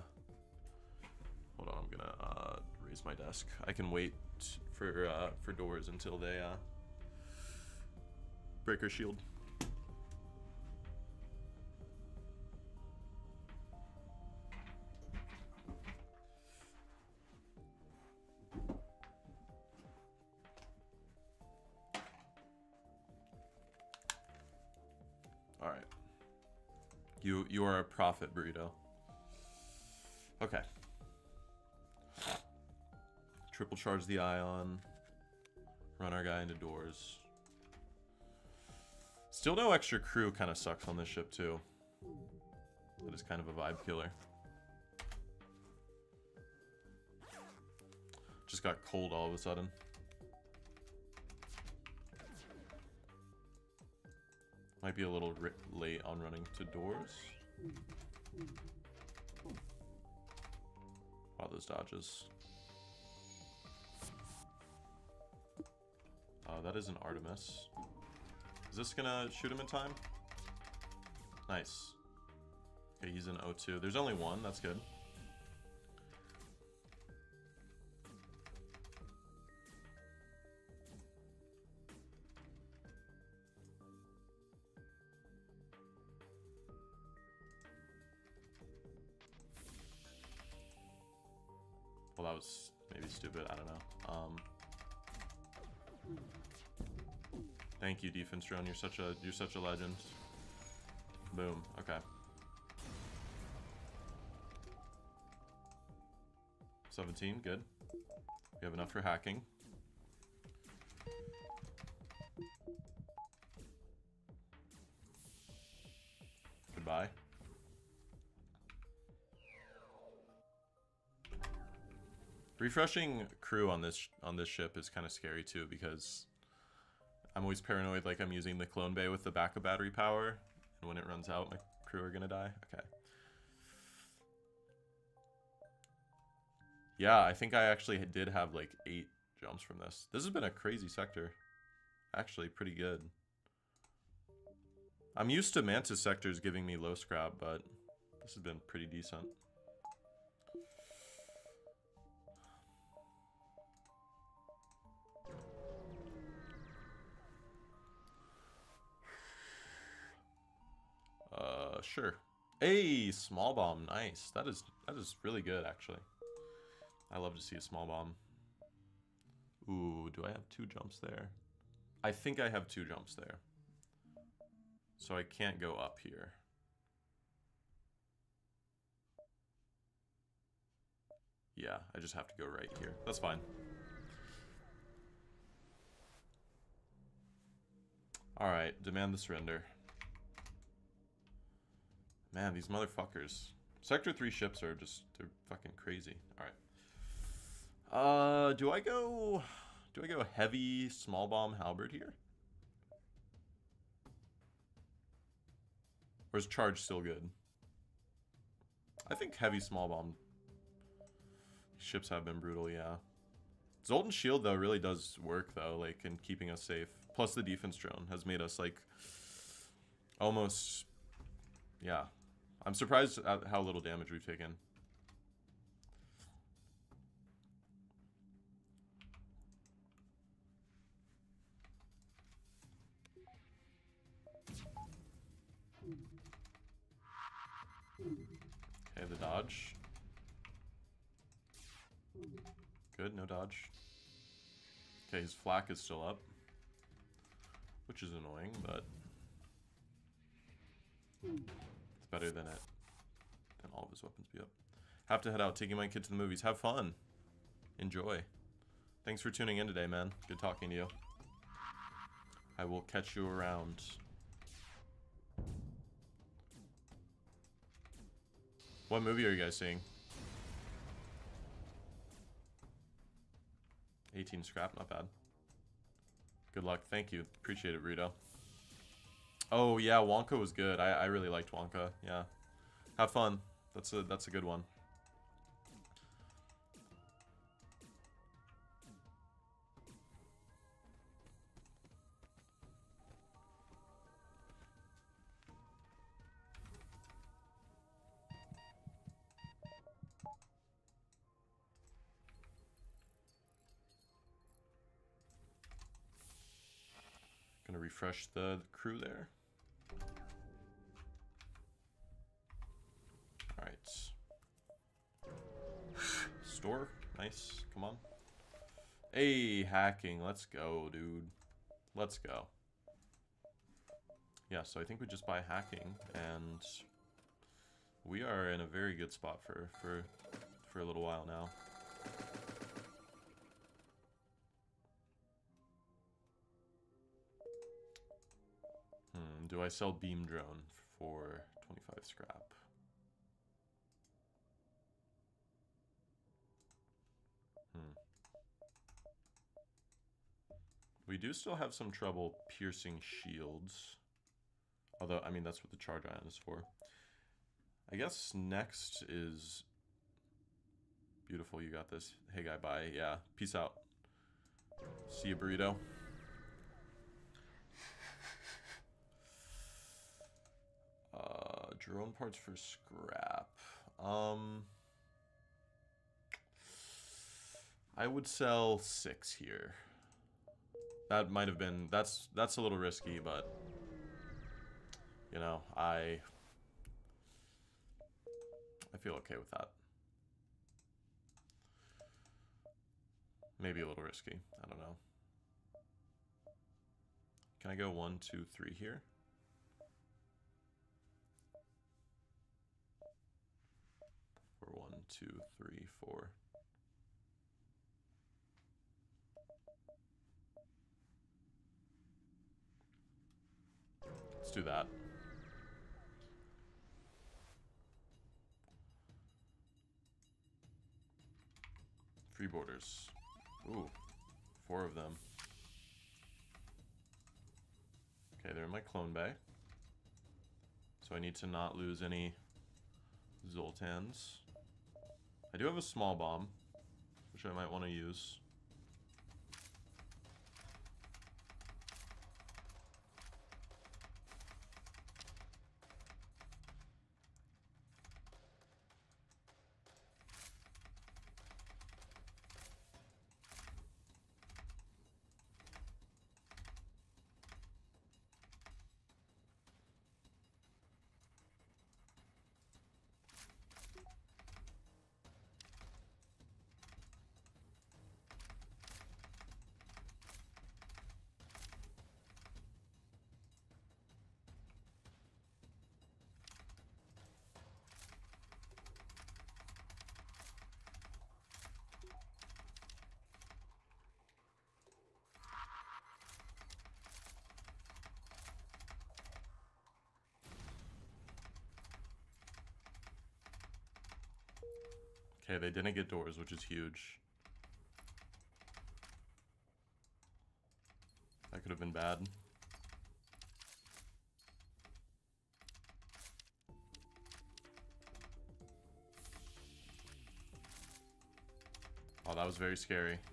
hold on, I'm gonna, uh, raise my desk. I can wait for, uh, for doors until they, uh, break shield. You are a prophet, burrito. Okay. Triple charge the ion. Run our guy into doors. Still no extra crew kind of sucks on this ship too. That is kind of a vibe killer. Just got cold all of a sudden. Might be a little late on running to doors. Wow, those dodges. Uh, that is an Artemis. Is this gonna shoot him in time? Nice. Okay, he's in O2. There's only one, that's good. You, defense drone. You're such a you're such a legend. Boom. Okay. 17, good. We have enough for hacking. Goodbye. Refreshing crew on this on this ship is kind of scary too because I'm always paranoid like I'm using the clone bay with the backup battery power and when it runs out my crew are gonna die. Okay. Yeah, I think I actually did have like eight jumps from this. This has been a crazy sector. Actually, pretty good. I'm used to Mantis sectors giving me low scrap, but this has been pretty decent. Sure. Hey, small bomb, nice. That is that is really good, actually. I love to see a small bomb. Ooh, do I have two jumps there? I think I have two jumps there. So I can't go up here. Yeah, I just have to go right here. That's fine. Alright, demand the surrender. Man, these motherfuckers. Sector 3 ships are just, they're fucking crazy. Alright. Uh, do I go, do I go heavy small bomb halberd here? Or is charge still good? I think heavy small bomb ships have been brutal, yeah. Zoltan Shield, though, really does work, though, like, in keeping us safe. Plus the defense drone has made us, like, almost, yeah. I'm surprised at how little damage we've taken. Okay, the dodge. Good, no dodge. Okay, his flak is still up. Which is annoying, but... Better than it. Than all of his weapons be up. Have to head out, taking my kid to the movies. Have fun. Enjoy. Thanks for tuning in today, man. Good talking to you. I will catch you around. What movie are you guys seeing? 18 scrap, not bad. Good luck. Thank you. Appreciate it, Rito. Oh yeah, Wonka was good. I, I really liked Wonka. Yeah. Have fun. That's a that's a good one. Gonna refresh the crew there. Store. Nice. Come on. Hey, hacking. Let's go, dude. Let's go. Yeah, so I think we just buy hacking, and we are in a very good spot for, for, for a little while now. Hmm, do I sell beam drone for 25 scrap? We do still have some trouble piercing shields. Although, I mean, that's what the charge ion is for. I guess next is... Beautiful, you got this. Hey, guy, bye. Yeah, peace out. See you, burrito. *laughs* Uh, drone parts for scrap. Um, I would sell six here. That might have been that's that's a little risky, but you know I I feel okay with that. Maybe a little risky. I don't know. Can I go one, two, three here? Or one, two, three, four. Let's do that. Free boarders. Ooh, four of them. Okay, they're in my clone bay. So I need to not lose any Zoltans. I do have a small bomb, which I might want to use. Okay, they didn't get doors, which is huge. That could have been bad. Oh, that was very scary. *laughs*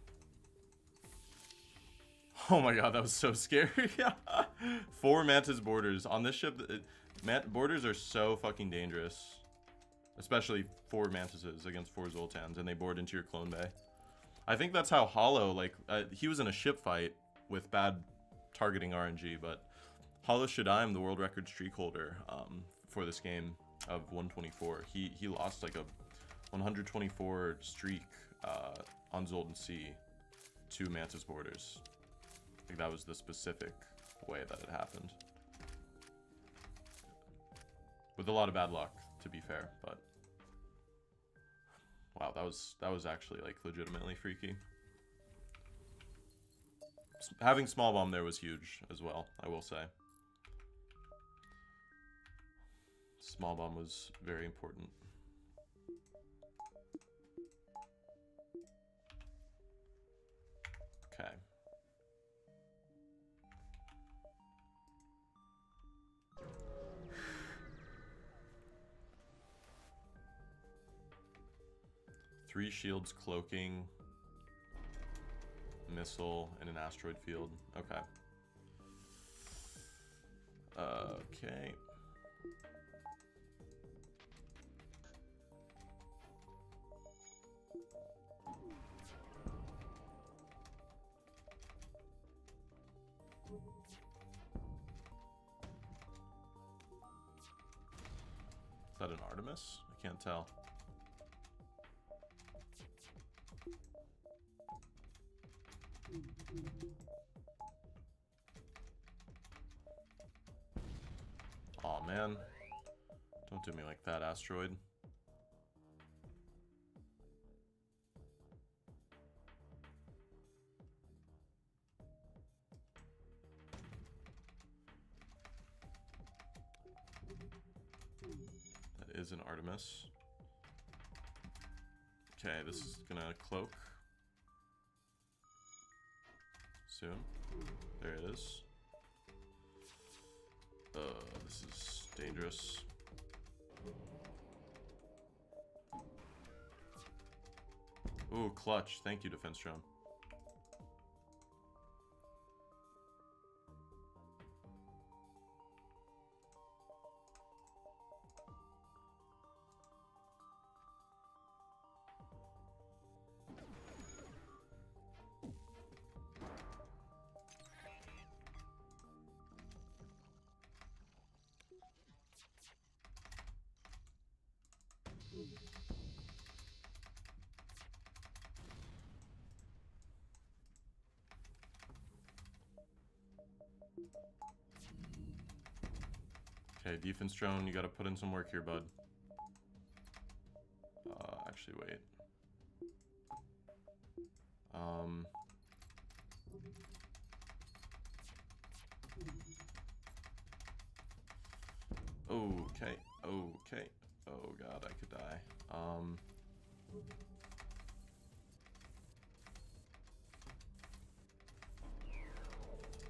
Oh my god, that was so scary. *laughs* Four Mantis boarders. On this ship, it, boarders are so fucking dangerous. Especially four Mantises against four Zoltans, and they board into your clone bay. I think that's how Hollow, like, uh, he was in a ship fight with bad targeting RNG, but Hollow Shadaim, the world record streak holder um, for this game of 124, he, he lost like a 124 streak uh, on Zoltan C to Mantis boarders. I think that was the specific way that it happened. With a lot of bad luck, to be fair, but wow, that was that was actually like legitimately freaky. S having small bomb there was huge as well, I will say. Small bomb was very important. Three shields cloaking, missile, and an asteroid field. Okay. Okay. Is that an Artemis? I can't tell. Oh, man. Don't do me like that, asteroid. That is an Artemis. Okay, this is gonna cloak soon. There it is. Uh, this is dangerous. Ooh, clutch. Thank you, Defense Drone. Drone, you gotta put in some work here, bud. Uh, actually, wait. Um... Okay, okay. Oh god, I could die. Um...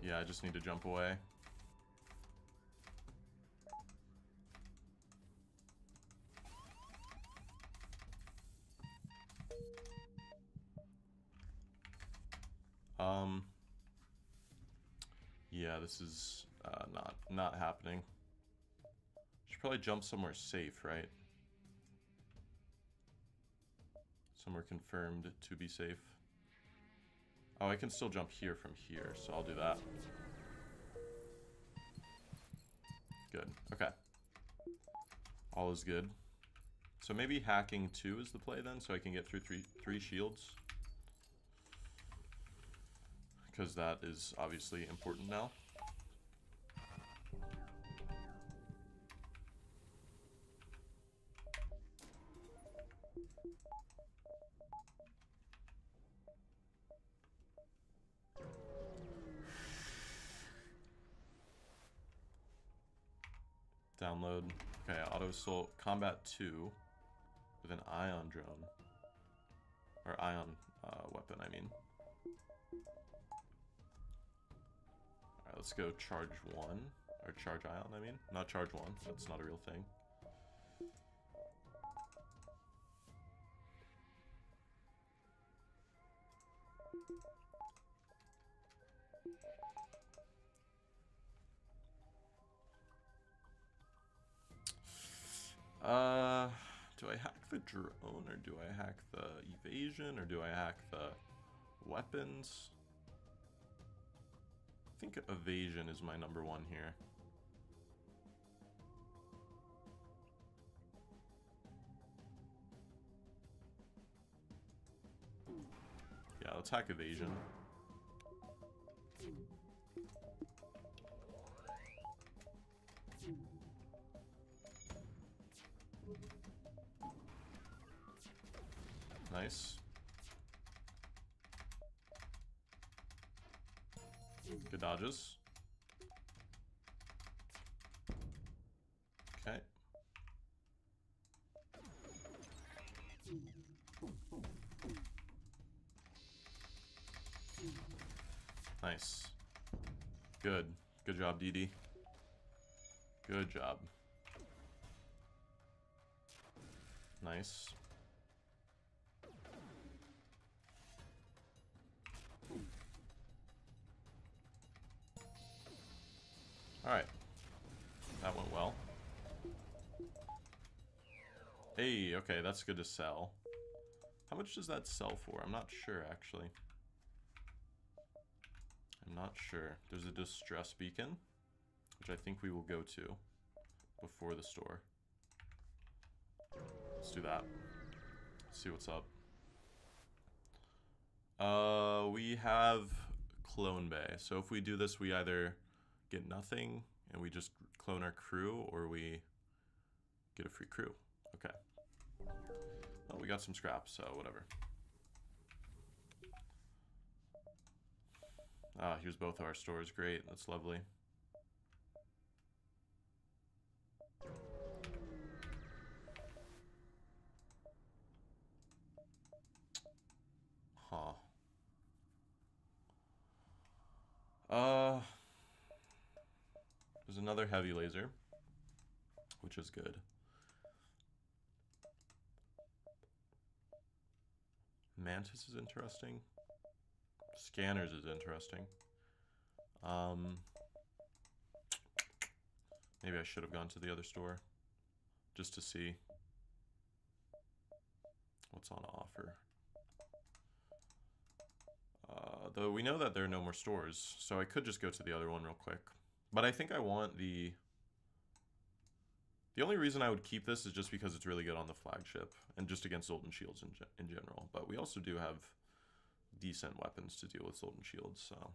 Yeah, I just need to jump away. This is uh, not not happening. Should probably jump somewhere safe, right? Somewhere confirmed to be safe. Oh, I can still jump here from here, so I'll do that. Good. Okay. All is good. So maybe hacking 2 is the play then, so I can get through three, three shields. Because that is obviously important now. Combat 2 with an ion drone. Or ion uh, weapon, I mean. Alright, let's go charge 1. Or charge ion, I mean. Not charge 1, that's not a real thing. Uh, do I hack the drone or do I hack the evasion or do I hack the weapons? I think evasion is my number one here. Yeah, let's hack evasion. Nice. Good dodges. Okay. Nice. Good. Good job, DD. Good job. Nice. Alright. That went well. Hey, okay, that's good to sell. How much does that sell for? I'm not sure, actually. I'm not sure. There's a distress beacon, which I think we will go to before the store. Let's do that. Let's see what's up. Uh, we have Clone Bay. So if we do this, we either get nothing and we just clone our crew or we get a free crew. Okay. Well, we got some scraps, so whatever. Ah, here's both of our stores. Great. That's lovely. Huh. Uh... There's another heavy laser, which is good. Mantis is interesting. Scanners is interesting. Um, maybe I should have gone to the other store just to see what's on offer. Uh, though we know that there are no more stores, so I could just go to the other one real quick. But I think I want the... The only reason I would keep this is just because it's really good on the flagship and just against Zoltan Shields in, in general. But we also do have decent weapons to deal with Zoltan Shields, so...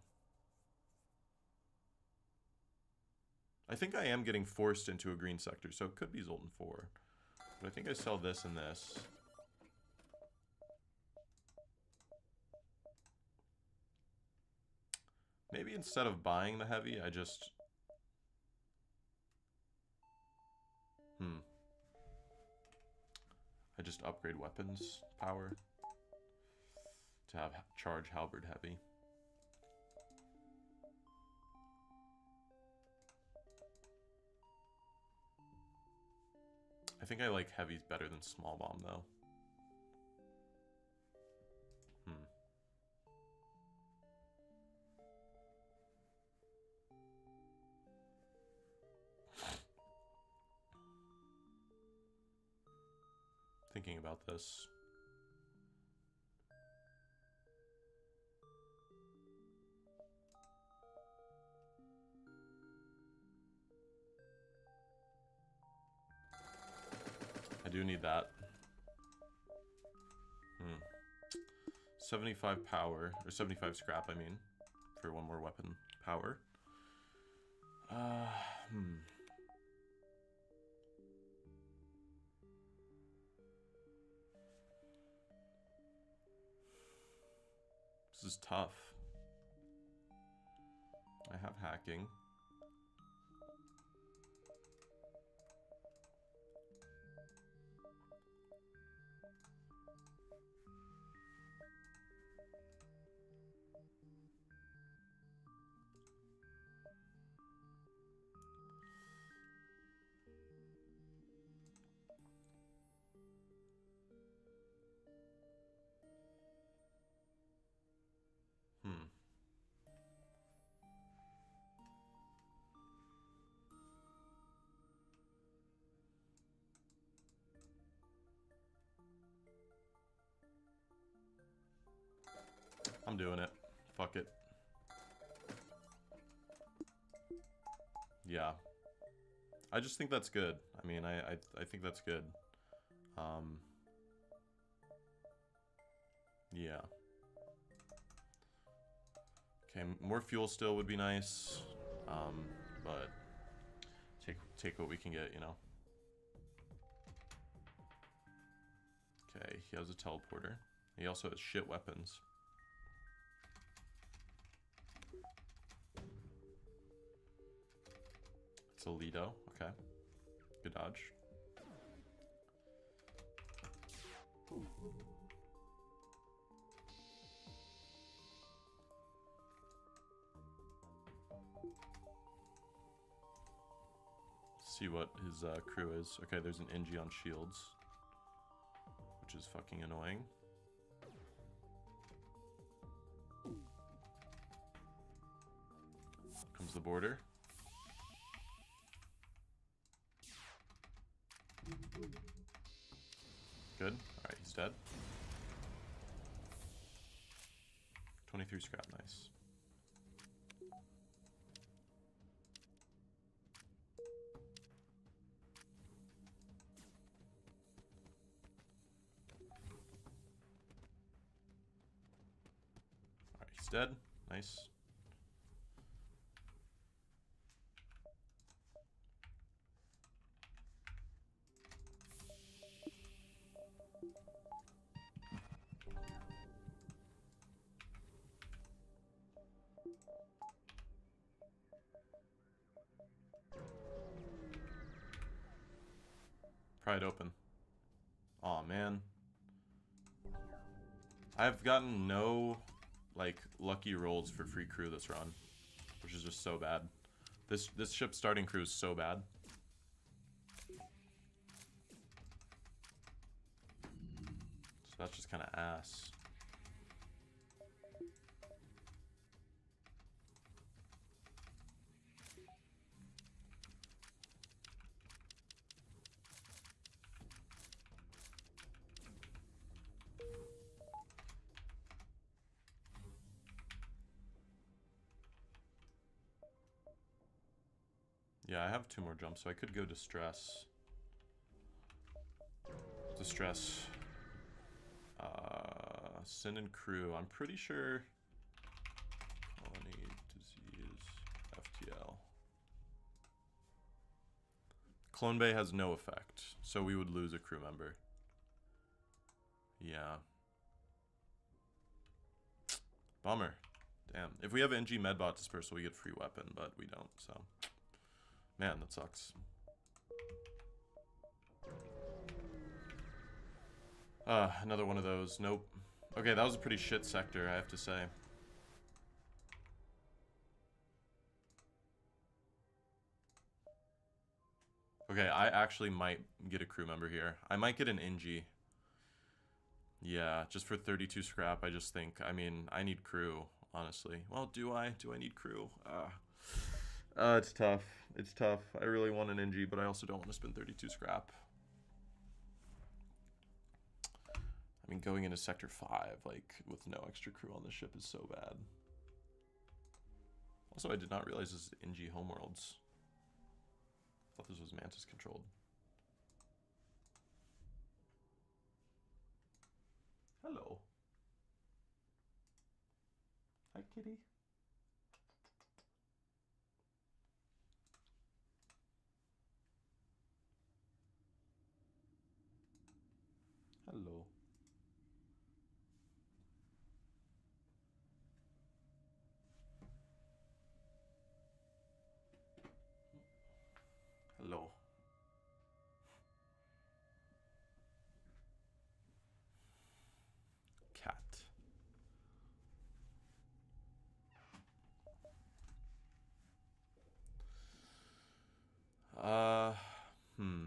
I think I am getting forced into a green sector, so it could be Zoltan 4. But I think I sell this and this. Maybe instead of buying the heavy, I just... Hmm. I just upgrade weapons power to have charge halberd heavy. I think I like heavies better than small bomb though. Thinking about this. I do need that. Hmm. 75 power, or 75 scrap, I mean, for one more weapon power. Uh, hmm. This is tough. I have hacking. I'm doing it. Fuck it. Yeah. I just think that's good. I mean, I, I, I think that's good. Um, yeah. Okay, more fuel still would be nice. Um, but take take what we can get, you know. Okay, he has a teleporter. He also has shit weapons. Toledo. Okay. Good dodge. See what his uh, crew is. Okay, there's an Engi on shields. Which is fucking annoying. Comes the boarder. Good. Alright, he's dead. 23 scrap, nice. Alright, he's dead. Nice. Pry it open. oh, man. I've gotten no, like, lucky rolls for free crew this run. Which is just so bad. This, this ship starting crew is so bad. So that's just kind of ass. Yeah, I have two more jumps, so I could go distress. Distress. Uh, send and crew. I'm pretty sure... Colony, disease, FTL. Clone Bay has no effect, so we would lose a crew member. Yeah. Bummer. Damn. If we have Engi Medbot Dispersal, we get free weapon, but we don't, so... Man, that sucks. Uh, another one of those. Nope. Okay, that was a pretty shit sector, I have to say. Okay, I actually might get a crew member here. I might get an Engi. Yeah, just for 32 scrap, I just think, I mean, I need crew, honestly. Well, do I? Do I need crew? Uh, uh, it's tough. It's tough. I really want an Engi, but I also don't want to spend 32 scrap. I mean, going into Sector 5, like, with no extra crew on the ship is so bad. Also, I did not realize this is Engi Homeworlds I thought this was Mantis controlled. Hello. Hi, kitty. Hello. Hello. Cat. Uh, hmm.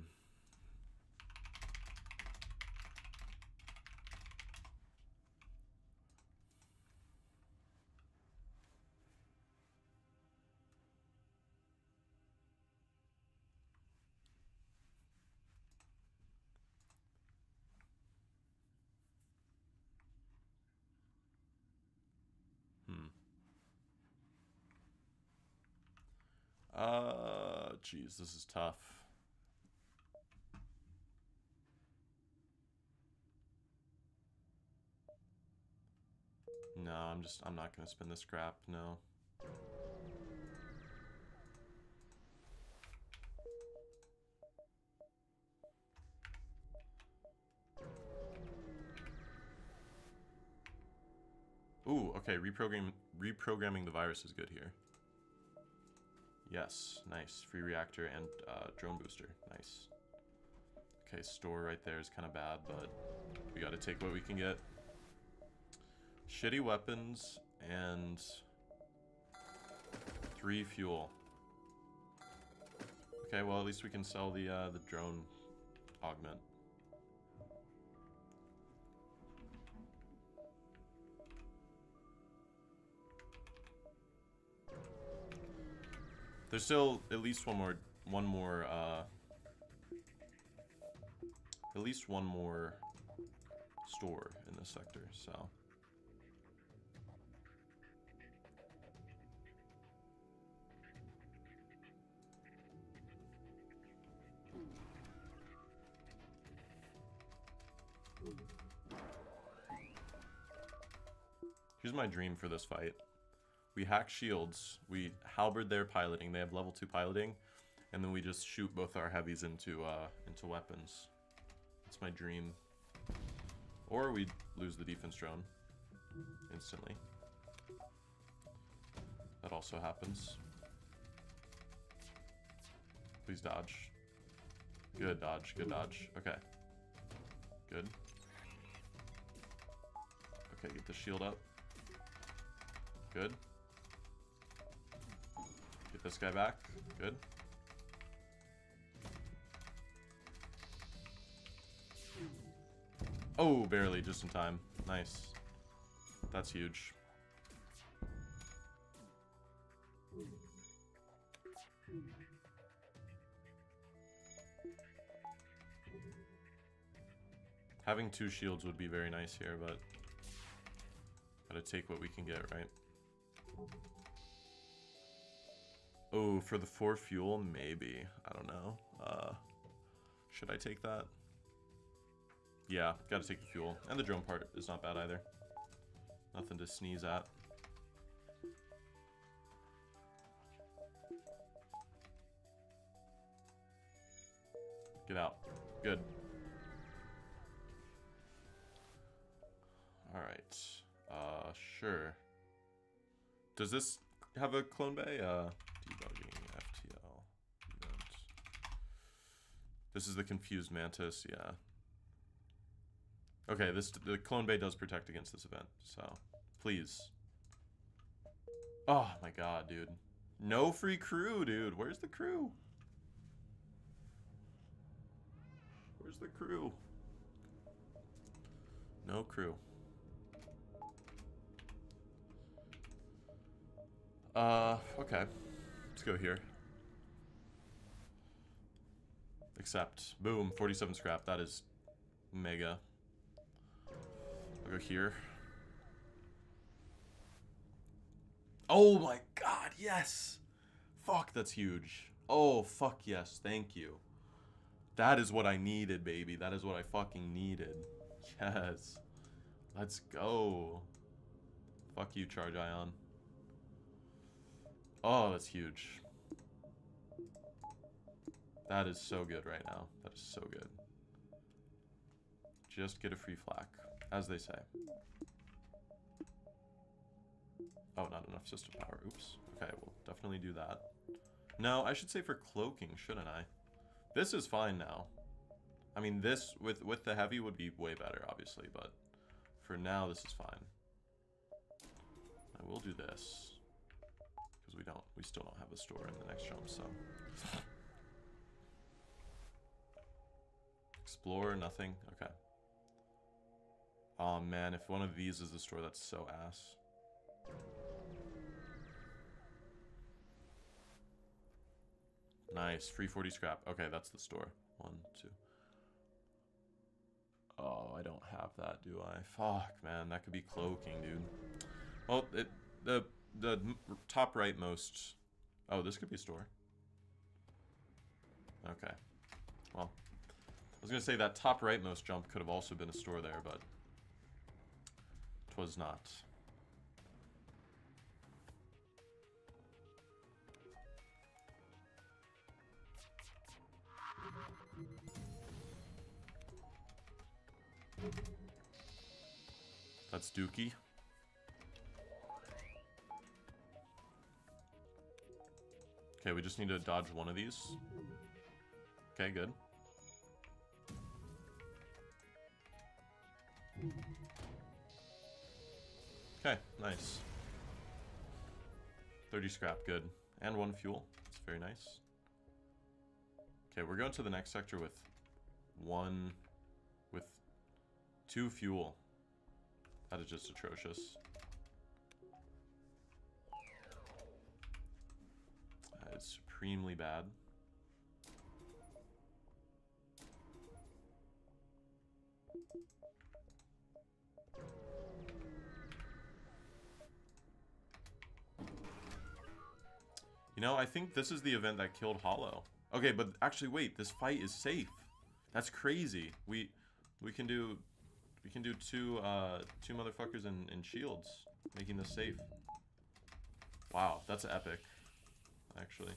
Hmm. Uh, jeez, this is tough. No, I'm just, I'm not going to spend the scrap, no. Ooh, okay, reprogram reprogramming the virus is good here. Yes, nice. Free reactor and uh, drone booster. Nice. Okay, store right there is kind of bad, but we gotta take what we can get. Shitty weapons and three fuel. Okay, well at least we can sell the uh, the drone augment. There's still at least one more, one more, uh, at least one more store in this sector, so. Here's my dream for this fight. We hack shields, we halberd their piloting, they have level 2 piloting, and then we just shoot both our heavies into uh, into weapons. That's my dream. Or we lose the defense drone instantly. That also happens. Please dodge. Good dodge, good dodge. Okay. Good. Okay, get the shield up. Good. This guy back. Good. Oh, barely, just in time. Nice. That's huge. Having two shields would be very nice here, but gotta take what we can get, right? Oh, for the four fuel, maybe. I don't know. Uh, should I take that? Yeah, gotta take the fuel. And the drone part is not bad either. Nothing to sneeze at. Get out. Good. Alright. Uh, sure. Does this have a clone bay? Uh, debugging FTL event. This is the confused mantis, yeah. Okay, this the clone bay does protect against this event, so please. Oh my god, dude. No free crew, dude. Where's the crew? Where's the crew? No crew. Uh, okay. Let's go here. Accept. Boom, 47 scrap. That is mega. I'll go here. Oh my god, yes! Fuck, that's huge. Oh, fuck yes, thank you. That is what I needed, baby. That is what I fucking needed. Yes. Let's go. Fuck you, Charge Ion. Oh, that's huge. That is so good right now. That is so good. Just get a free flak, as they say. Oh, not enough system power. Oops. Okay, we'll definitely do that. No, I should say for cloaking, shouldn't I? This is fine now. I mean, this, with, with the heavy, would be way better, obviously, but for now, this is fine. I will do this because we don't, we still don't have a store in the next jump, so. Explore, nothing, okay. Oh man, if one of these is the store, that's so ass. Nice, free 40 scrap. Okay, that's the store. One, two. Oh, I don't have that, do I? Fuck, man, that could be cloaking, dude. Well, it, the the top right most... Oh, this could be a store. Okay. Well, was to say that top right most jump could have also been a store there, but... Twas not. That's Dookie. Okay, we just need to dodge one of these. Okay, good. Okay, nice. 30 scrap, good. And one fuel. It's very nice. Okay, we're going to the next sector with one... with two fuel. That is just atrocious. It's supremely bad. You know, I think this is the event that killed Hollow. Okay, but actually, wait, this fight is safe. That's crazy. We we can do we can do two uh two motherfuckers in, in shields, making this safe. Wow, that's epic, actually.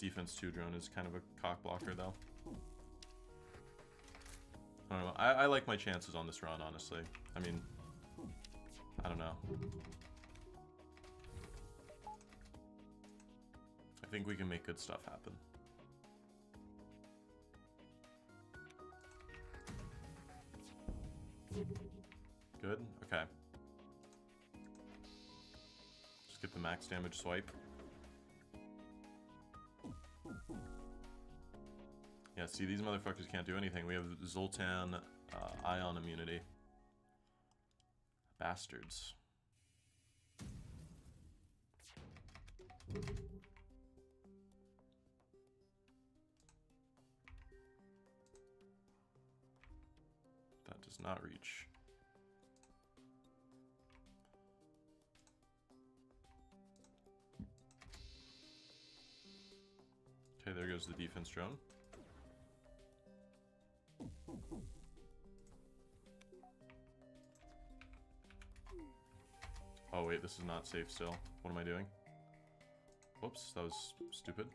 Defense 2 drone is kind of a cock blocker, though. I don't know. I, I like my chances on this run, honestly. I mean, I don't know. I think we can make good stuff happen. Good? Okay. Just get the max damage swipe. Yeah, see, these motherfuckers can't do anything. We have Zoltan uh, Ion immunity. Bastards. That does not reach. Okay, there goes the defense drone. Oh wait, this is not safe still. What am I doing? Whoops, that was stupid.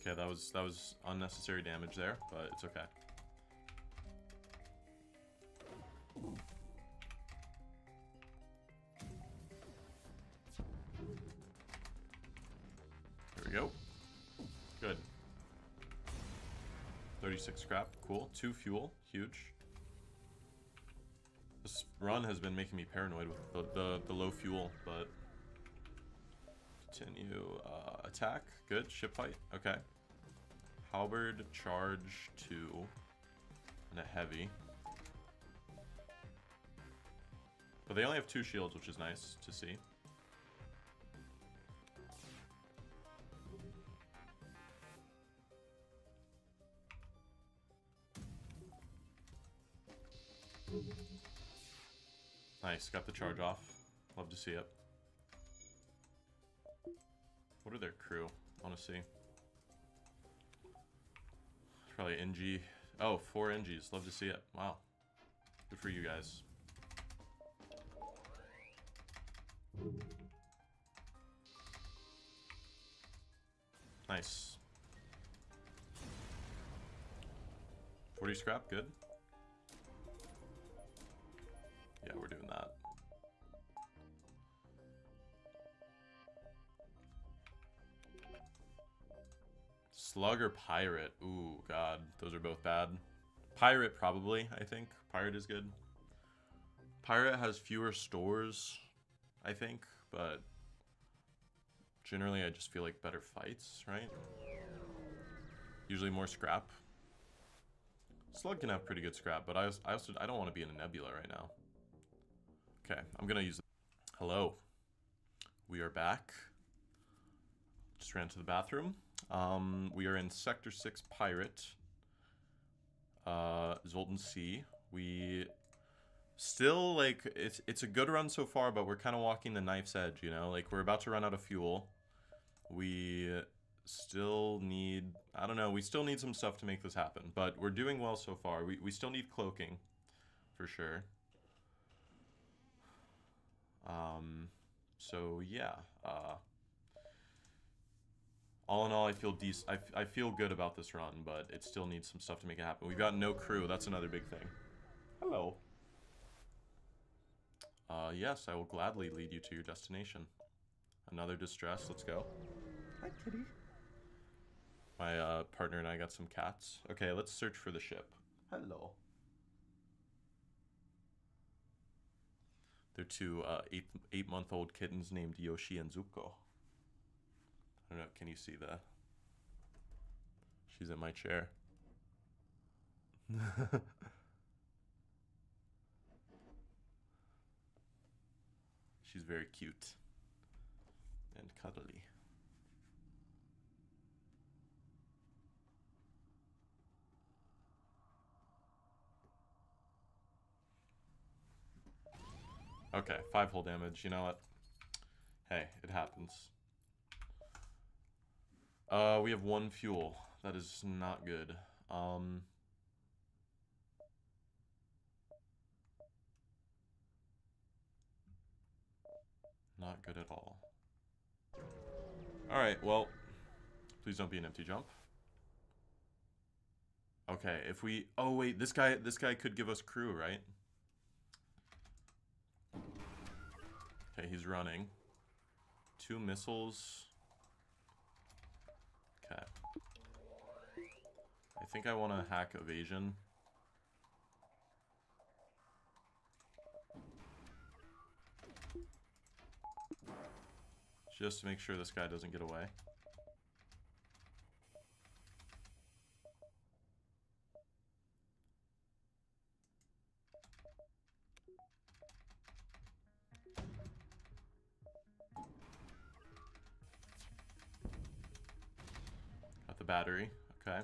Okay, that was that was unnecessary damage there, but it's okay. 36 scrap, cool. Two fuel, huge. This run has been making me paranoid with the, the, the low fuel, but... Continue. Uh, attack, good. Ship fight, okay. Halberd, charge, two. And a heavy. But they only have two shields, which is nice to see. Nice, got the charge off. Love to see it. What are their crew? Want to see. Probably Engi. Oh, four Engis. Love to see it. Wow. Good for you guys. Nice. 40 scrap, good. Yeah, we're doing Slug or Pirate? Ooh, God. Those are both bad. Pirate, probably, I think. Pirate is good. Pirate has fewer stores, I think, but generally I just feel like better fights, right? Usually more scrap. Slug can have pretty good scrap, but I, I also I don't want to be in a nebula right now. Okay, I'm gonna use. Hello, we are back. Just ran to the bathroom. Um, we are in Sector 6 Pirate. Uh, Zoltan C. We still, like, it's, it's a good run so far, but we're kind of walking the knife's edge, you know? Like, we're about to run out of fuel. We still need, I don't know, we still need some stuff to make this happen, but we're doing well so far. We, we still need cloaking, for sure. Um, so, yeah, uh, all in all, I feel decent. I, feel good about this run, but it still needs some stuff to make it happen. We've got no crew. That's another big thing. Hello. Uh, yes, I will gladly lead you to your destination. Another distress. Let's go. Hi, kitty. My uh, partner and I got some cats. Okay, let's search for the ship. Hello. They're two uh, eight eight month old kittens named Yoshi and Zuko. I don't know. Can you see the? She's in my chair. *laughs* She's very cute and cuddly. Okay, five hull damage. You know what? Hey, it happens. Uh, we have one fuel. That is not good. Um... Not good at all. Alright, well, please don't be an empty jump. Okay, if we... Oh, wait, this guy, this guy could give us crew, right? Okay, he's running. Two missiles. Okay. I think I want to hack evasion. Just to make sure this guy doesn't get away. battery. Okay.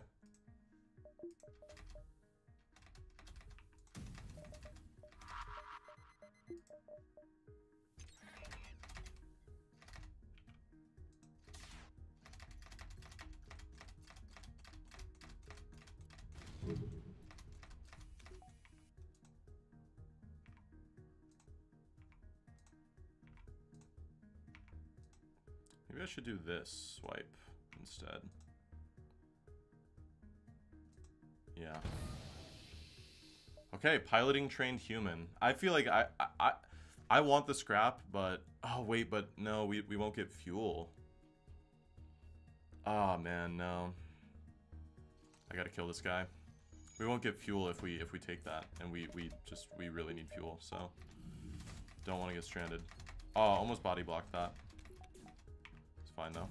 Maybe I should do this swipe instead. Yeah. Okay, piloting trained human. I feel like I I I want the scrap, but oh wait, but no, we we won't get fuel. Oh man, no. I gotta kill this guy. We won't get fuel if we if we take that, and we we just we really need fuel, so don't want to get stranded. Oh, almost body blocked that. It's fine though.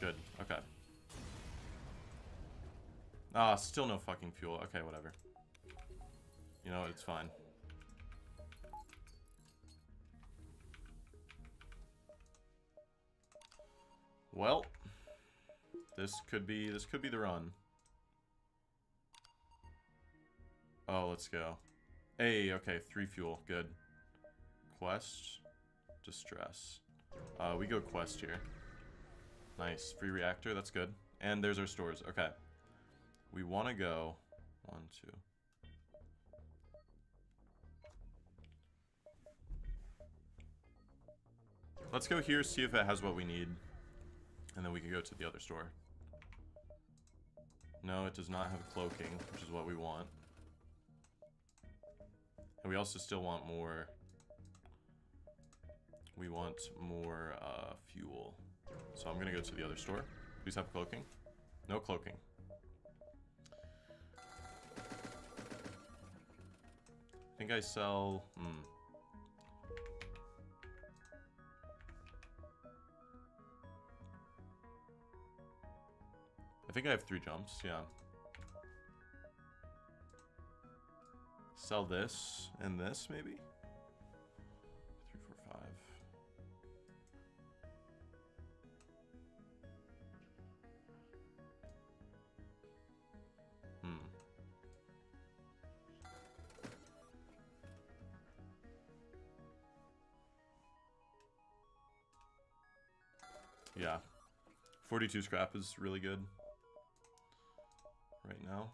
Good. Okay. Ah, still no fucking fuel. Okay, whatever. You know, it's fine. Well, this could be this could be the run. Oh, let's go. Hey, okay, three fuel, good. Quest, distress. Uh, we go quest here. Nice, free reactor, that's good. And there's our stores, okay. We want to go, one, two. Let's go here, see if it has what we need. And then we can go to the other store. No, it does not have cloaking, which is what we want. And we also still want more... We want more uh, fuel. So I'm gonna go to the other store. Please have cloaking. No cloaking. Think I sell... Hmm. I think I have three jumps, yeah. Sell this and this, maybe? 42 scrap is really good right now.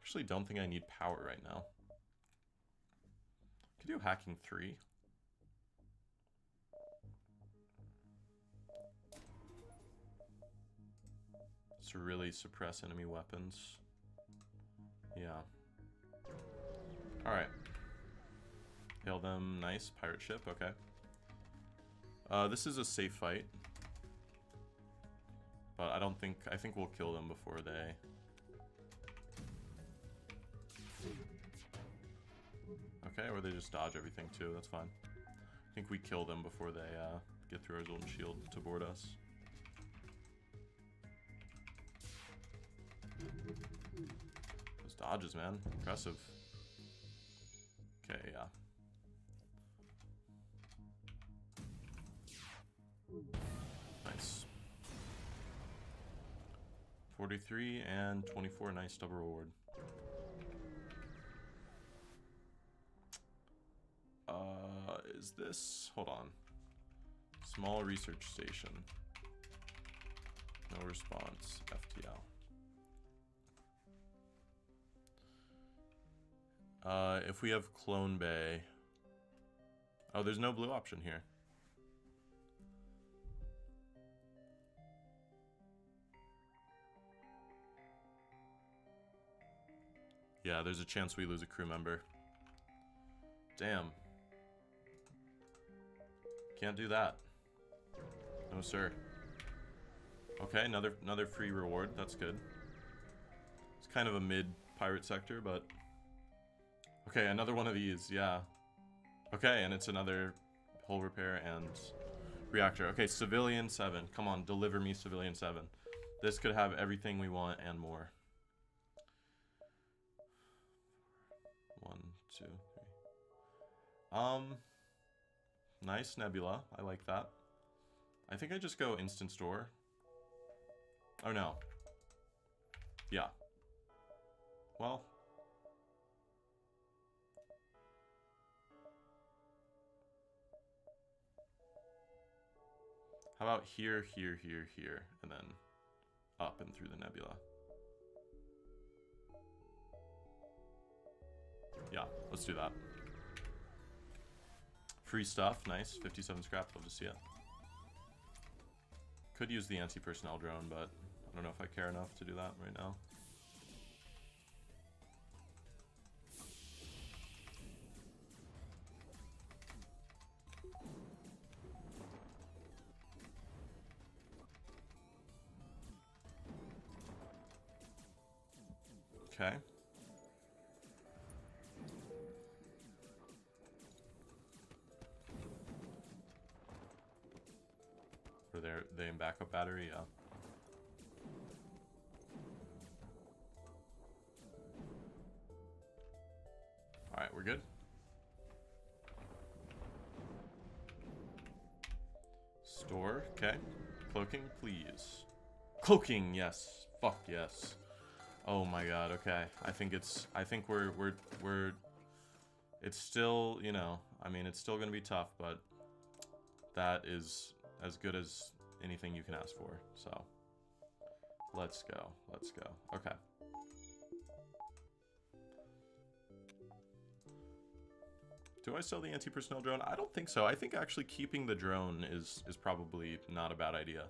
Actually don't think I need power right now. Could do hacking 3. To really suppress enemy weapons. Yeah. Alright. Hail them. Nice. Pirate ship. Okay. Uh, this is a safe fight. But I don't think... I think we'll kill them before they... Okay, or they just dodge everything too. That's fine. I think we kill them before they uh, get through our golden shield to board us. Those dodges, man. Impressive. Okay, yeah. 43 and 24, nice double reward. Uh, is this, hold on. Small research station. No response, FTL. Uh, if we have Clone Bay. Oh, there's no blue option here. Yeah, there's a chance we lose a crew member. Damn. Can't do that. No, sir. Okay, another another free reward. That's good. It's kind of a mid pirate sector, but... Okay, another one of these, yeah. Okay, and it's another hull repair and reactor. Okay, Civilian 7. Come on, deliver me Civilian 7. This could have everything we want and more. Um, nice Nebula. I like that. I think I just go instant store. Oh no. Yeah. Well. How about here, here, here, here, and then up and through the nebula. Yeah, let's do that. Free stuff, nice. 57 scrap, love to see it. Could use the anti-personnel drone, but I don't know if I care enough to do that right now. Okay. Their backup battery, yeah. Alright, we're good. Store, okay. Cloaking, please. Cloaking, yes. Fuck yes. Oh my god, okay. I think it's I think we're we're we're it's still, you know, I mean it's still gonna be tough, but that is as good as anything you can ask for. So let's go. Let's go. Okay. Do I sell the anti-personnel drone? I don't think so. I think actually keeping the drone is is probably not a bad idea.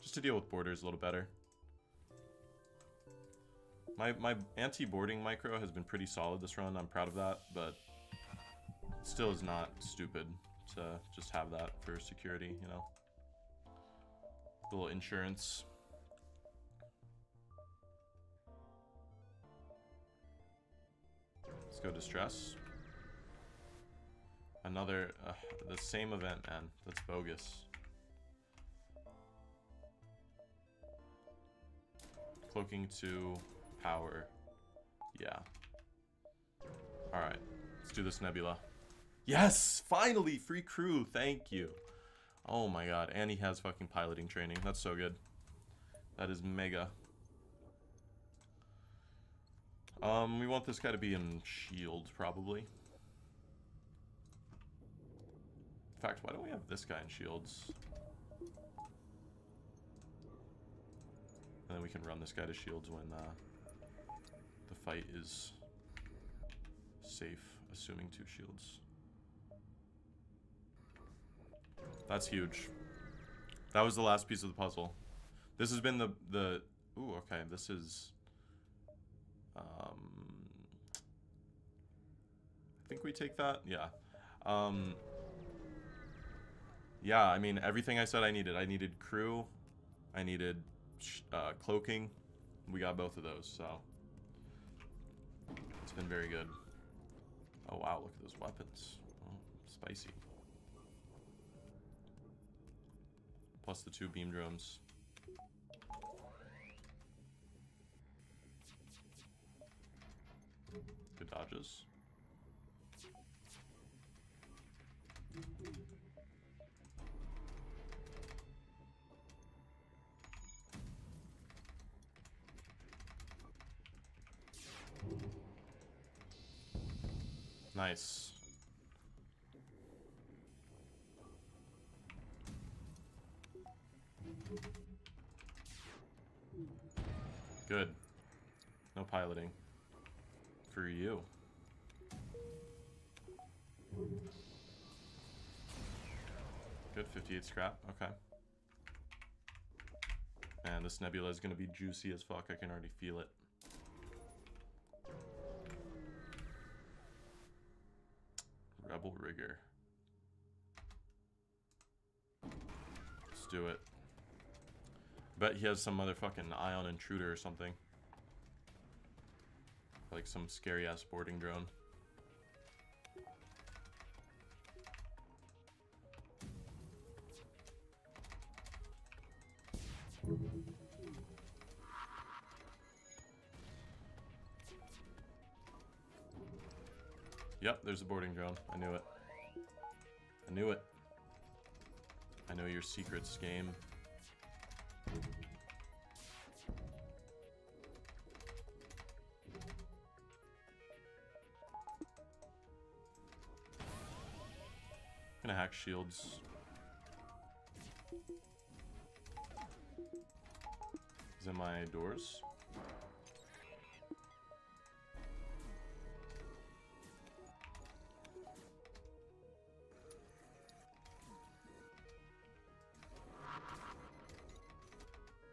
Just to deal with boarders a little better. My, my anti-boarding micro has been pretty solid this run. I'm proud of that, but still is not stupid to just have that for security, you know? Little insurance. Let's go distress. Another, uh, the same event, man. That's bogus. Cloaking to power. Yeah. Alright. Let's do this nebula. Yes! Finally! Free crew! Thank you. Oh my god. And he has fucking piloting training. That's so good. That is mega. Um, we want this guy to be in shield, probably. In fact, why don't we have this guy in shields? And then we can run this guy to shields when, uh, the fight is safe, assuming two shields. That's huge. That was the last piece of the puzzle. This has been the the. Ooh, okay. This is. Um. I think we take that. Yeah. Um. Yeah, I mean everything I said I needed. I needed crew. I needed uh, cloaking. We got both of those, so. It's been very good. Oh wow, look at those weapons. Oh, spicy. Plus the two beam drums. Good dodges. Nice. Good. No piloting. For you. Good, 58 scrap. Okay. Man, this nebula is going to be juicy as fuck. I can already feel it. Rebel Rigger. Let's do it. Bet he has some motherfucking ion intruder or something. Like some scary ass boarding drone. Yep, there's a boarding drone. I knew it. I knew it. I know your secrets, game. Gonna hack shields. Is in my doors?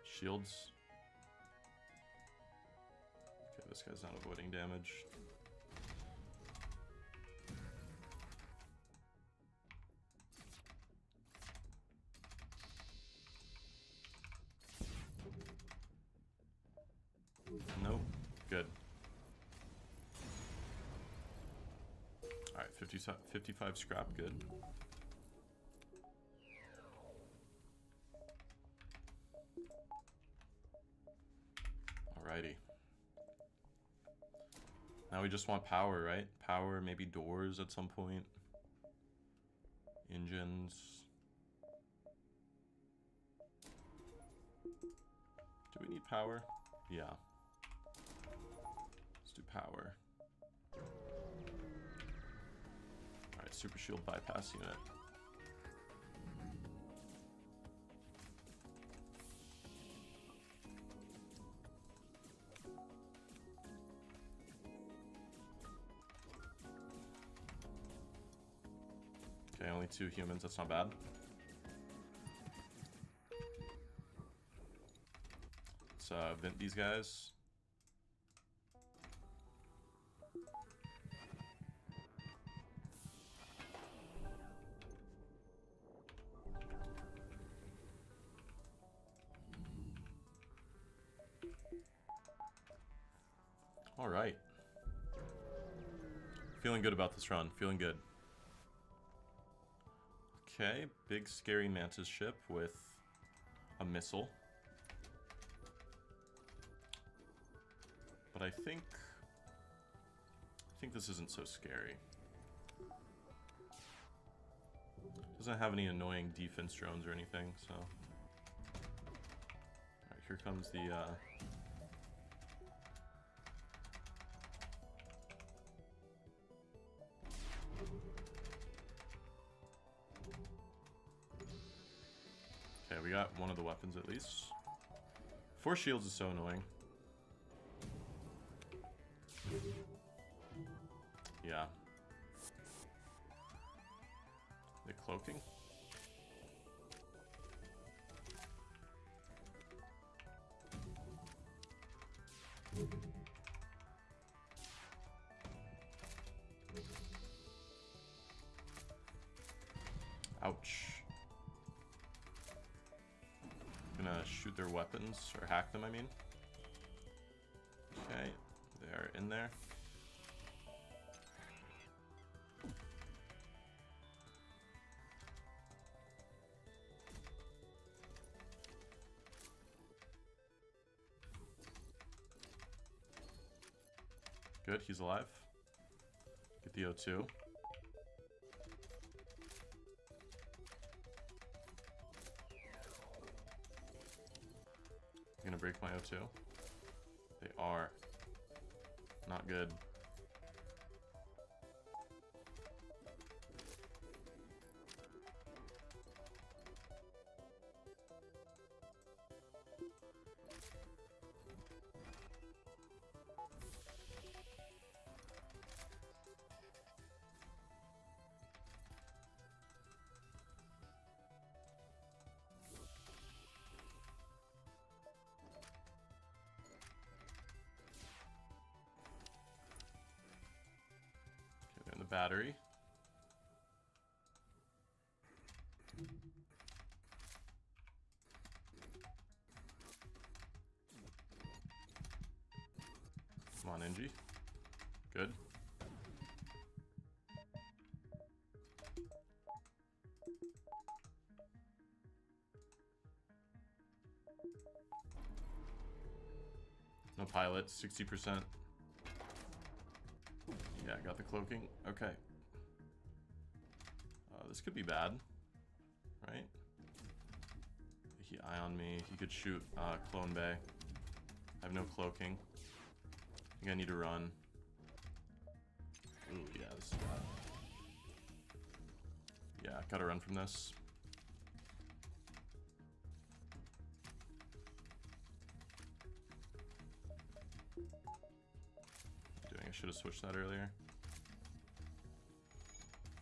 Shields. Okay, this guy's not avoiding damage. 50, 55 scrap, good. Alrighty. Now we just want power, right? Power, maybe doors at some point. Engines. Do we need power? Yeah. Let's do power. Super shield bypass unit. Okay, only two humans, that's not bad. Let's uh, vent these guys. This run. Feeling good. Okay, big scary mantis ship with a missile. But I think I think this isn't so scary. Doesn't have any annoying defense drones or anything, so. Alright, here comes the uh we got one of the weapons at least. Four shields is so annoying. Yeah. The cloaking? Weapons, or hack them, I mean. Okay, they're in there. Good, he's alive. Get the O2. Break my O2? They are. Not good. Pilot, 60%. Yeah, I got the cloaking. Okay. Uh, this could be bad, right? He eye on me. He could shoot uh, Clone Bay. I have no cloaking. I think I need to run. Ooh, yeah, this is bad. Yeah, gotta run from this. Should have switched that earlier.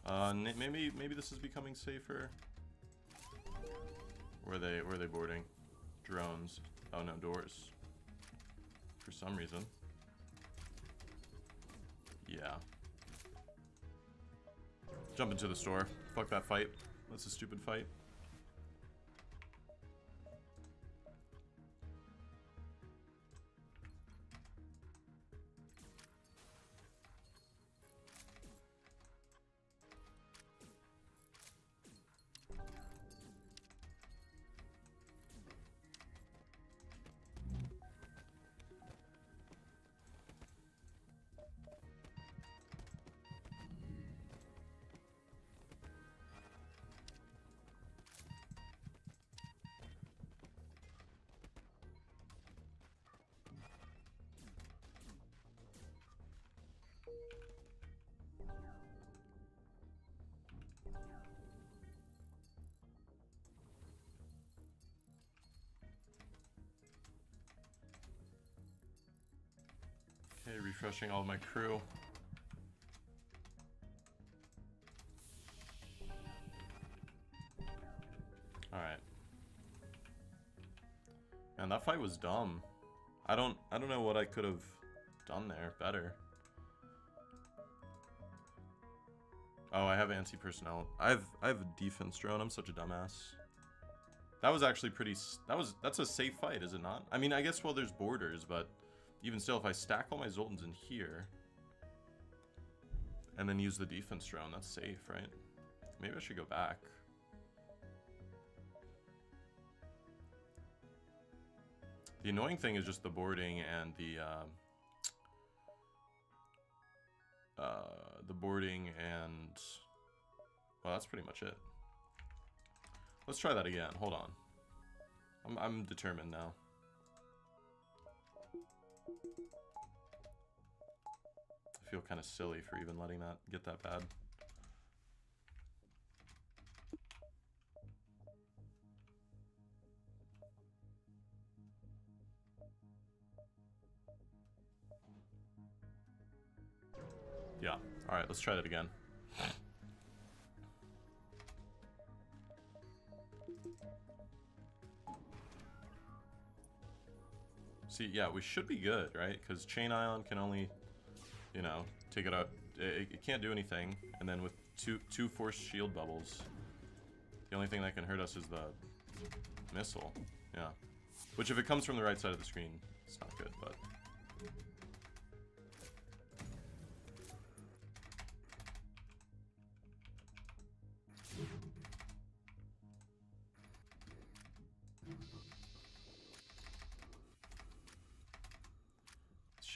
Uh, maybe maybe this is becoming safer. Where they where are they boarding? Drones. Oh no, doors. For some reason. Yeah. Jump into the store. Fuck that fight. That's a stupid fight. Refreshing all my crew. Alright. Man, that fight was dumb. I don't I don't know what I could have done there better. Oh, I have anti-personnel. I have I have a defense drone. I'm such a dumbass. That was actually pretty. That was that's a safe fight, is it not? I mean, I guess well, there's boarders, but even still, if I stack all my Zoltans in here, and then use the defense drone, that's safe, right? Maybe I should go back. The annoying thing is just the boarding and the uh, uh, the boarding and well, that's pretty much it. Let's try that again. Hold on. I'm I'm determined now. I feel kind of silly for even letting that get that bad. Yeah. Alright, let's try that again. See, yeah, we should be good, right? Because Chain Ion can only, you know, take it out. It, it, can't do anything. And then with two two force shield bubbles, the only thing that can hurt us is the missile. Yeah. Which if it comes from the right side of the screen, it's not good, but...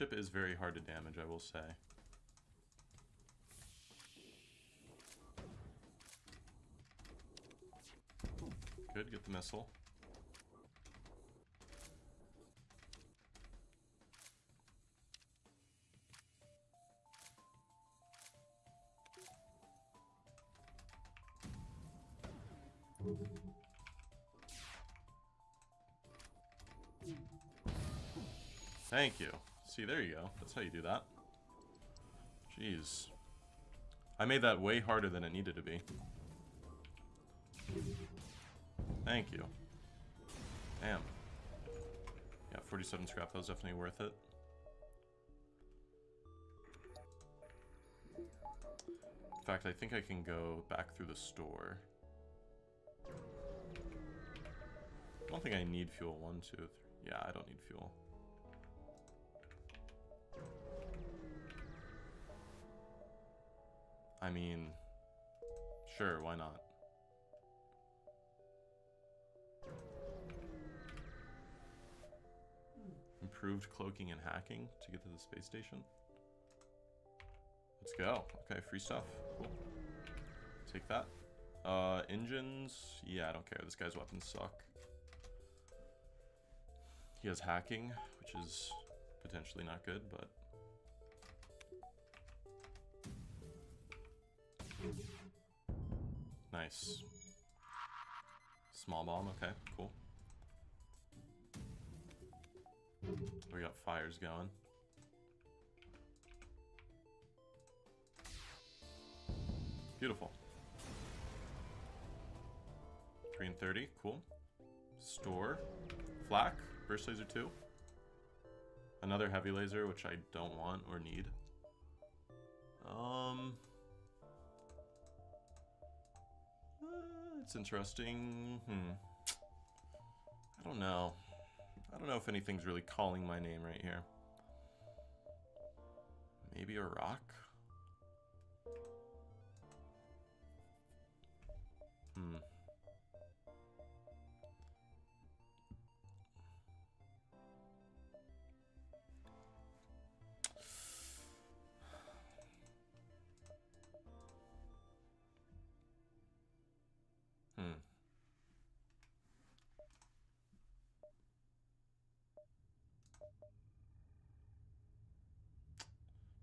ship is very hard to damage, I will say. Good, get the missile. Thank you. See, there you go. That's how you do that. Jeez. I made that way harder than it needed to be. Thank you. Damn. Yeah, 47 scrap, that was definitely worth it. In fact, I think I can go back through the store. I don't think I need fuel. One, two, three. Yeah, I don't need fuel. I mean, sure, why not? Improved cloaking and hacking to get to the space station. Let's go. Okay, free stuff. Cool. Take that. Uh, engines. Yeah, I don't care. This guy's weapons suck. He has hacking, which is potentially not good, but Nice. Small bomb, okay, cool. We got fires going. Beautiful. Green 30, cool. Store. Flak, Burst Laser 2. Another Heavy Laser, which I don't want or need. Um... it's interesting. Hmm. I don't know. I don't know if anything's really calling my name right here. Maybe a rock? Hmm.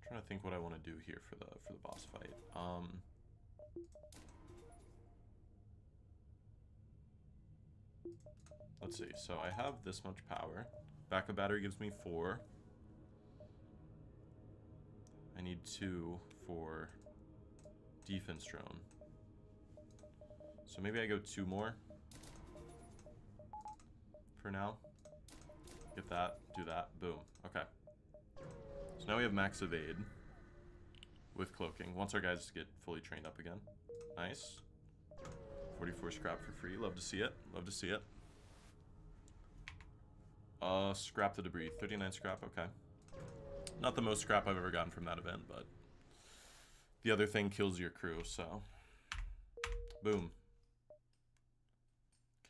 Trying to think what I want to do here for the for the boss fight. Um Let's see. So I have this much power. Backup battery gives me four. I need two for defense drone. So maybe I go two more for now. Get that, do that, boom. Okay. Now we have max evade with cloaking. Once our guys get fully trained up again. Nice. 44 scrap for free. Love to see it. Love to see it. Uh, scrap the debris. 39 scrap, okay. Not the most scrap I've ever gotten from that event, but the other thing kills your crew, so. Boom.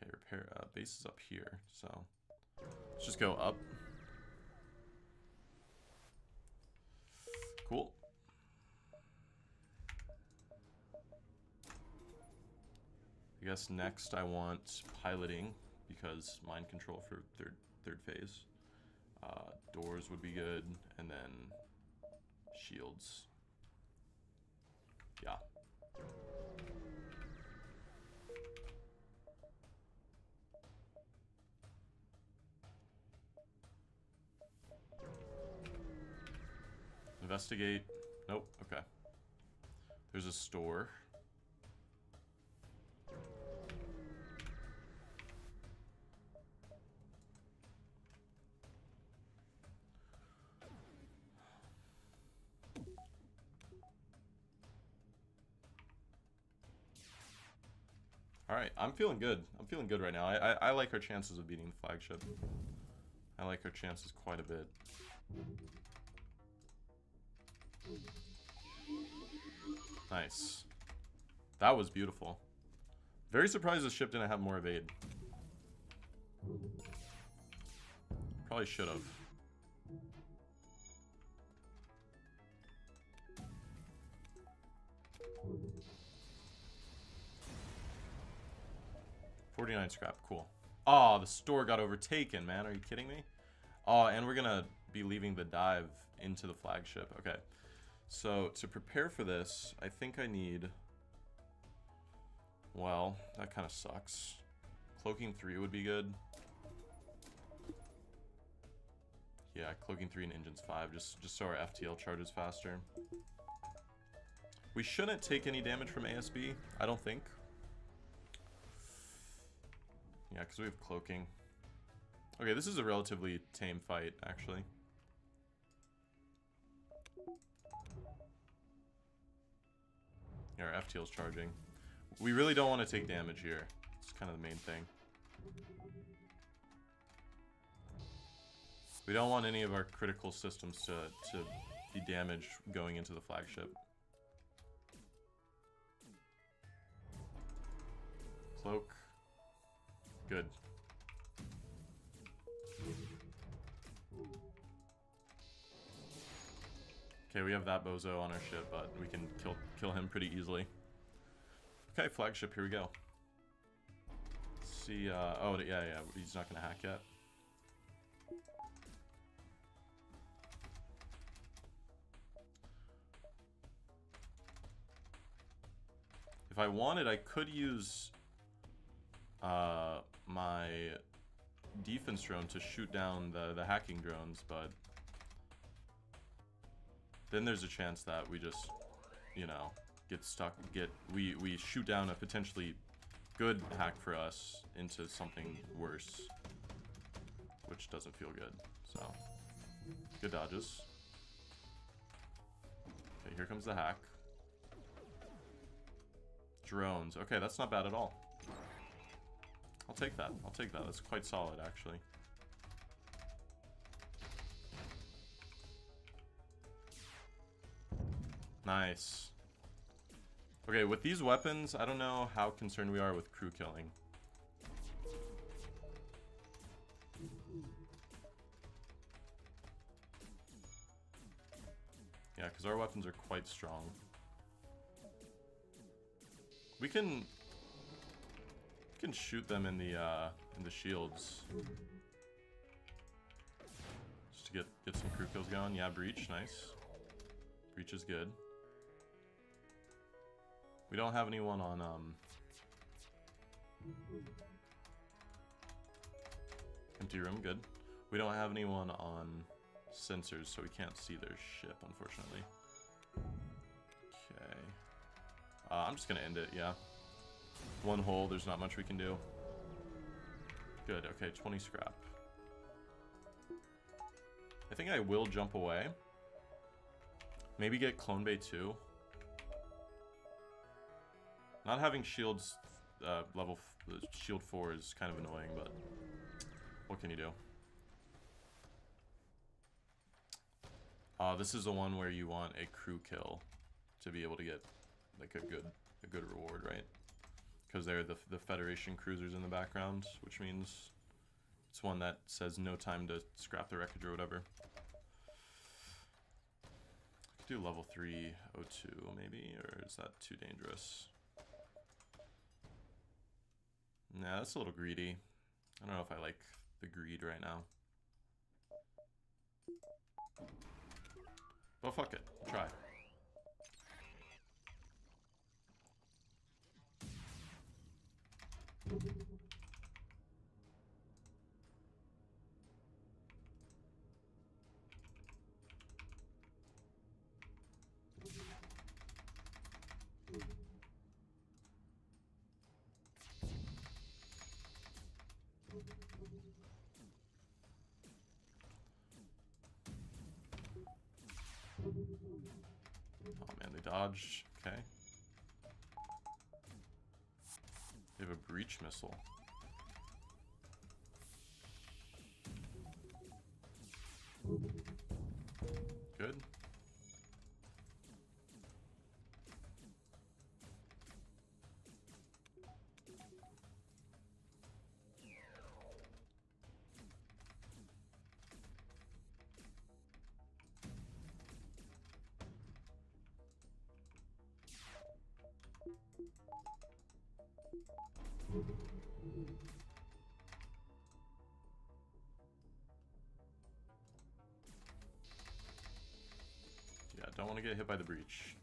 Okay, repair, uh, base is up here, so. Let's just go up. Cool. I guess next I want piloting because mind control for third third phase. Uh, doors would be good, and then shields. Yeah. Investigate. Nope. Okay. There's a store. Alright, I'm feeling good. I'm feeling good right now. I, I, I like our chances of beating the flagship. I like our chances quite a bit. Nice. That was beautiful. Very surprised the ship didn't have more evade. Probably should have. Forty-nine scrap, cool. Oh, the store got overtaken, man. Are you kidding me? Oh, and we're gonna be leaving the dive into the flagship. Okay. So, to prepare for this, I think I need... Well, that kind of sucks. Cloaking 3 would be good. Yeah, Cloaking 3 and Engines 5, just, just so our FTL charges faster. We shouldn't take any damage from ASB, I don't think. Yeah, because we have Cloaking. Okay, this is a relatively tame fight, actually. Yeah, our FTL's charging. We really don't want to take damage here. It's kind of the main thing. We don't want any of our critical systems to, to be damaged going into the flagship. Cloak. Good. Okay, we have that bozo on our ship, but we can kill kill him pretty easily. Okay, flagship, here we go. Let's see, uh, oh, yeah, yeah, he's not gonna hack yet. If I wanted, I could use uh, my defense drone to shoot down the, the hacking drones, but then there's a chance that we just, you know, get stuck, get, we, we shoot down a potentially good hack for us into something worse. which doesn't feel good. So, good dodges. Okay, here comes the hack. Drones. Okay, that's not bad at all. I'll take that. I'll take that. That's quite solid, actually. Nice. Okay, with these weapons, I don't know how concerned we are with crew killing. Yeah, because our weapons are quite strong. We can... We can shoot them in the, uh, in the shields. Just to get, get some crew kills going. Yeah, Breach, nice. Breach is good. We don't have anyone on, um... Empty room, good. We don't have anyone on sensors, so we can't see their ship, unfortunately. Okay. Uh, I'm just gonna end it, yeah. One hole, there's not much we can do. Good, okay, 20 scrap. I think I will jump away. Maybe get Clone Bay 2. Not having shields uh, level shield 4 is kind of annoying, but what can you do? Uh, this is the one where you want a crew kill to be able to get like a good a good reward, right? Because they're the, the Federation cruisers in the background, which means it's one that says no time to scrap the wreckage or whatever. I could do level 3 O2 maybe, or is that too dangerous? Nah, that's a little greedy. I don't know if I like the greed right now. But fuck it, try. Okay. They have a breach missile. Want to get hit by the breach.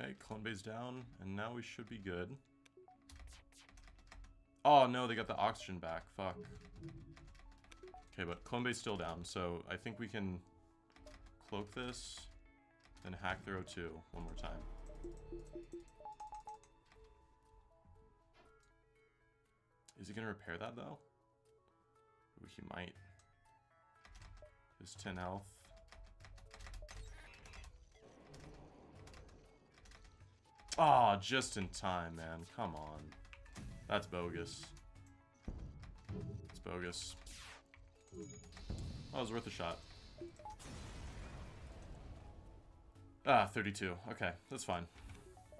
Okay, clone bay's down, and now we should be good. Oh no, they got the oxygen back. Fuck. Okay, but clone bay's still down, so I think we can cloak this and hack their O2 one more time. Is he gonna repair that though? He might. His 10 health. Oh, just in time, man. Come on. That's bogus. It's bogus. It was worth a shot. Ah, 32. Okay, that's fine.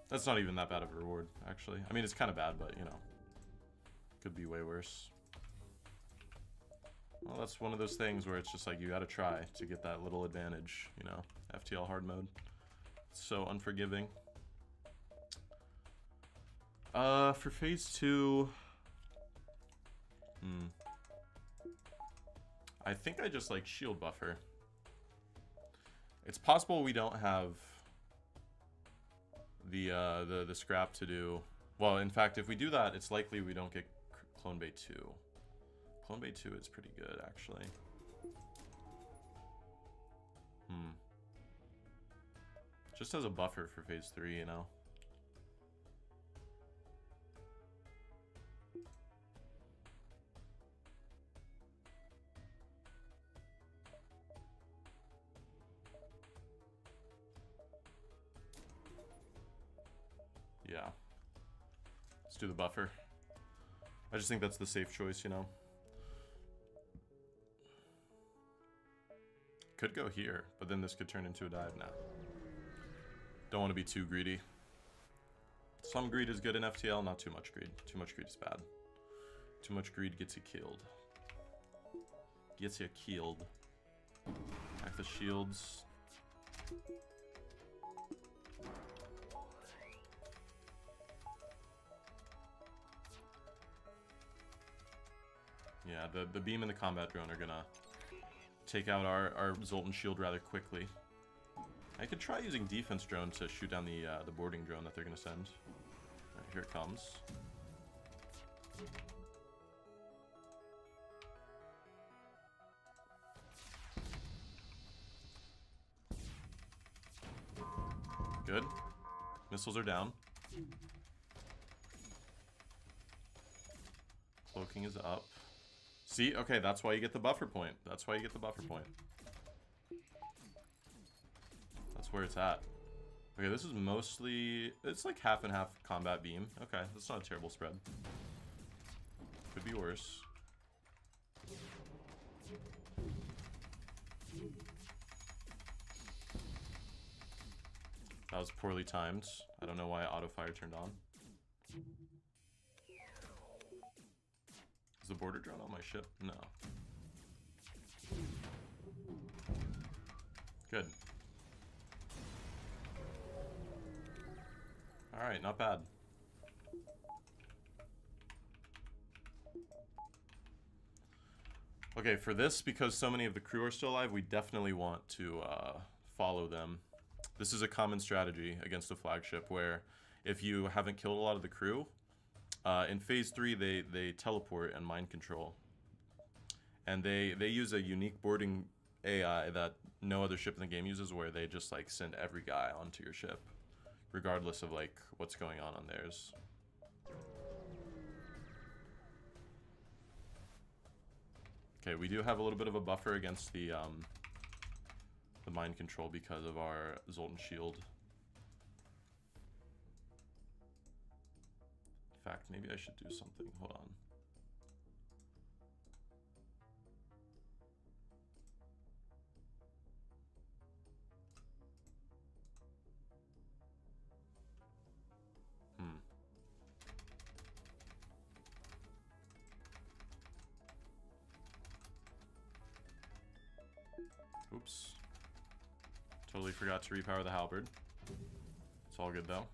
That's not even that bad of a reward, actually. I mean, it's kind of bad, but, you know. Could be way worse. Well, that's one of those things where it's just like you gotta try to get that little advantage, you know? FTL hard mode. It's so unforgiving. Uh, for phase two... Hmm. I think I just like shield buffer. It's possible we don't have the uh, the the scrap to do. Well, in fact, if we do that, it's likely we don't get Clone Bay 2. Clone Bay 2 is pretty good, actually. Hmm. Just as a buffer for phase 3, you know? Yeah. Let's do the buffer. I just think that's the safe choice, you know? Could go here, but then this could turn into a dive now. Don't want to be too greedy. Some greed is good in FTL, not too much greed. Too much greed is bad. Too much greed gets you killed. Gets you killed. Back the shields. Yeah, the, the beam and the combat drone are gonna take out our, our Zoltan shield rather quickly. I could try using defense drone to shoot down the uh, the boarding drone that they're gonna send. Right, here it comes. Good. Missiles are down. Cloaking is up. See? Okay, that's why you get the buffer point. That's why you get the buffer point. That's where it's at. Okay, this is mostly... It's like half and half combat beam. Okay, that's not a terrible spread. Could be worse. That was poorly timed. I don't know why auto fire turned on. The boarder drone on my ship? No. Good. Alright, not bad. Okay, for this, because so many of the crew are still alive, we definitely want to uh, follow them. This is a common strategy against a flagship where if you haven't killed a lot of the crew, uh, in phase three, they they teleport and mind control, and they they use a unique boarding AI that no other ship in the game uses, where they just like send every guy onto your ship, regardless of like what's going on on theirs. Okay, we do have a little bit of a buffer against the um, the mind control because of our Zoltan shield. Fact, maybe I should do something. Hold on. Hmm. Oops. Totally forgot to repower the halberd. It's all good though.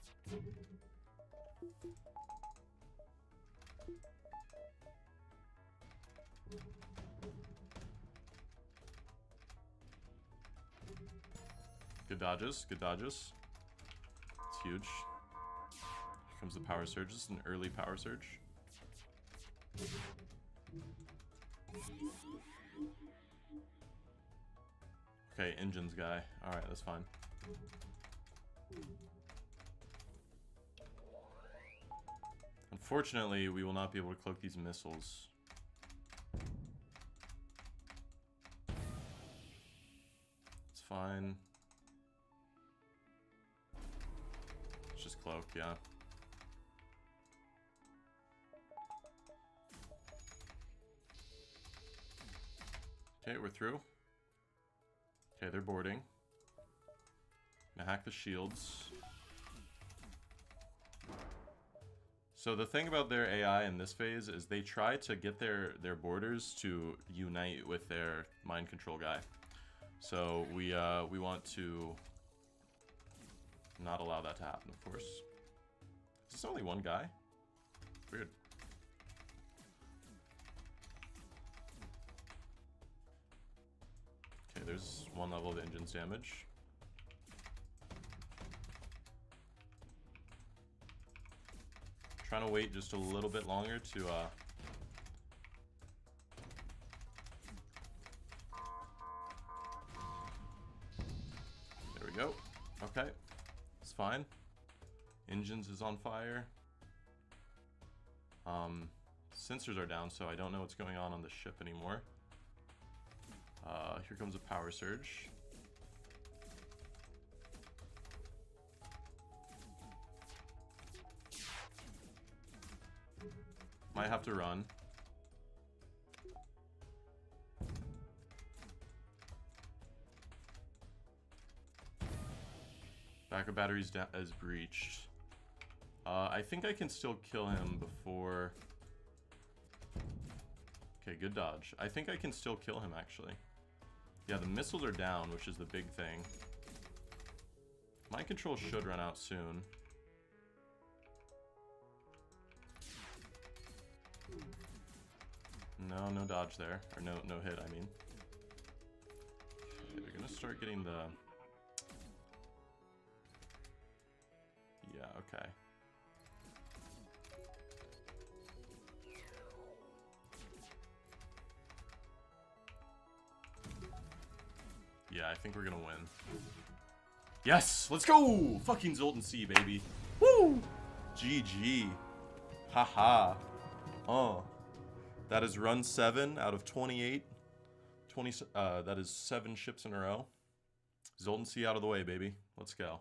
Good dodges, good dodges. It's huge. Here comes the power surge. This is an early power surge. Okay, engines guy. Alright, that's fine. Unfortunately, we will not be able to cloak these missiles. It's fine. Cloak, yeah. Okay, we're through. Okay, they're boarding. Gonna hack the shields. So the thing about their AI in this phase is they try to get their their boarders to unite with their mind control guy. So we uh, we want to not allow that to happen, of course. Is only one guy? Weird. Okay, there's one level of engine's damage. Trying to wait just a little bit longer to, uh... There we go. Okay. Fine. Engines is on fire. Um, sensors are down, so I don't know what's going on on the ship anymore. Uh, here comes a power surge. Might have to run. Backup batteries is breached. Uh, I think I can still kill him before... Okay, good dodge. I think I can still kill him, actually. Yeah, the missiles are down, which is the big thing. Mind control should run out soon. No, no dodge there. Or no, no hit, I mean. Okay, they're gonna start getting the... Yeah, okay. Yeah, I think we're gonna win. Yes! Let's go! Fucking Zoltan C, baby. Woo! GG. Haha. -ha. Oh. That is run 7 out of 28. 20, uh, that is 7 ships in a row. Zoltan C out of the way, baby. Let's go.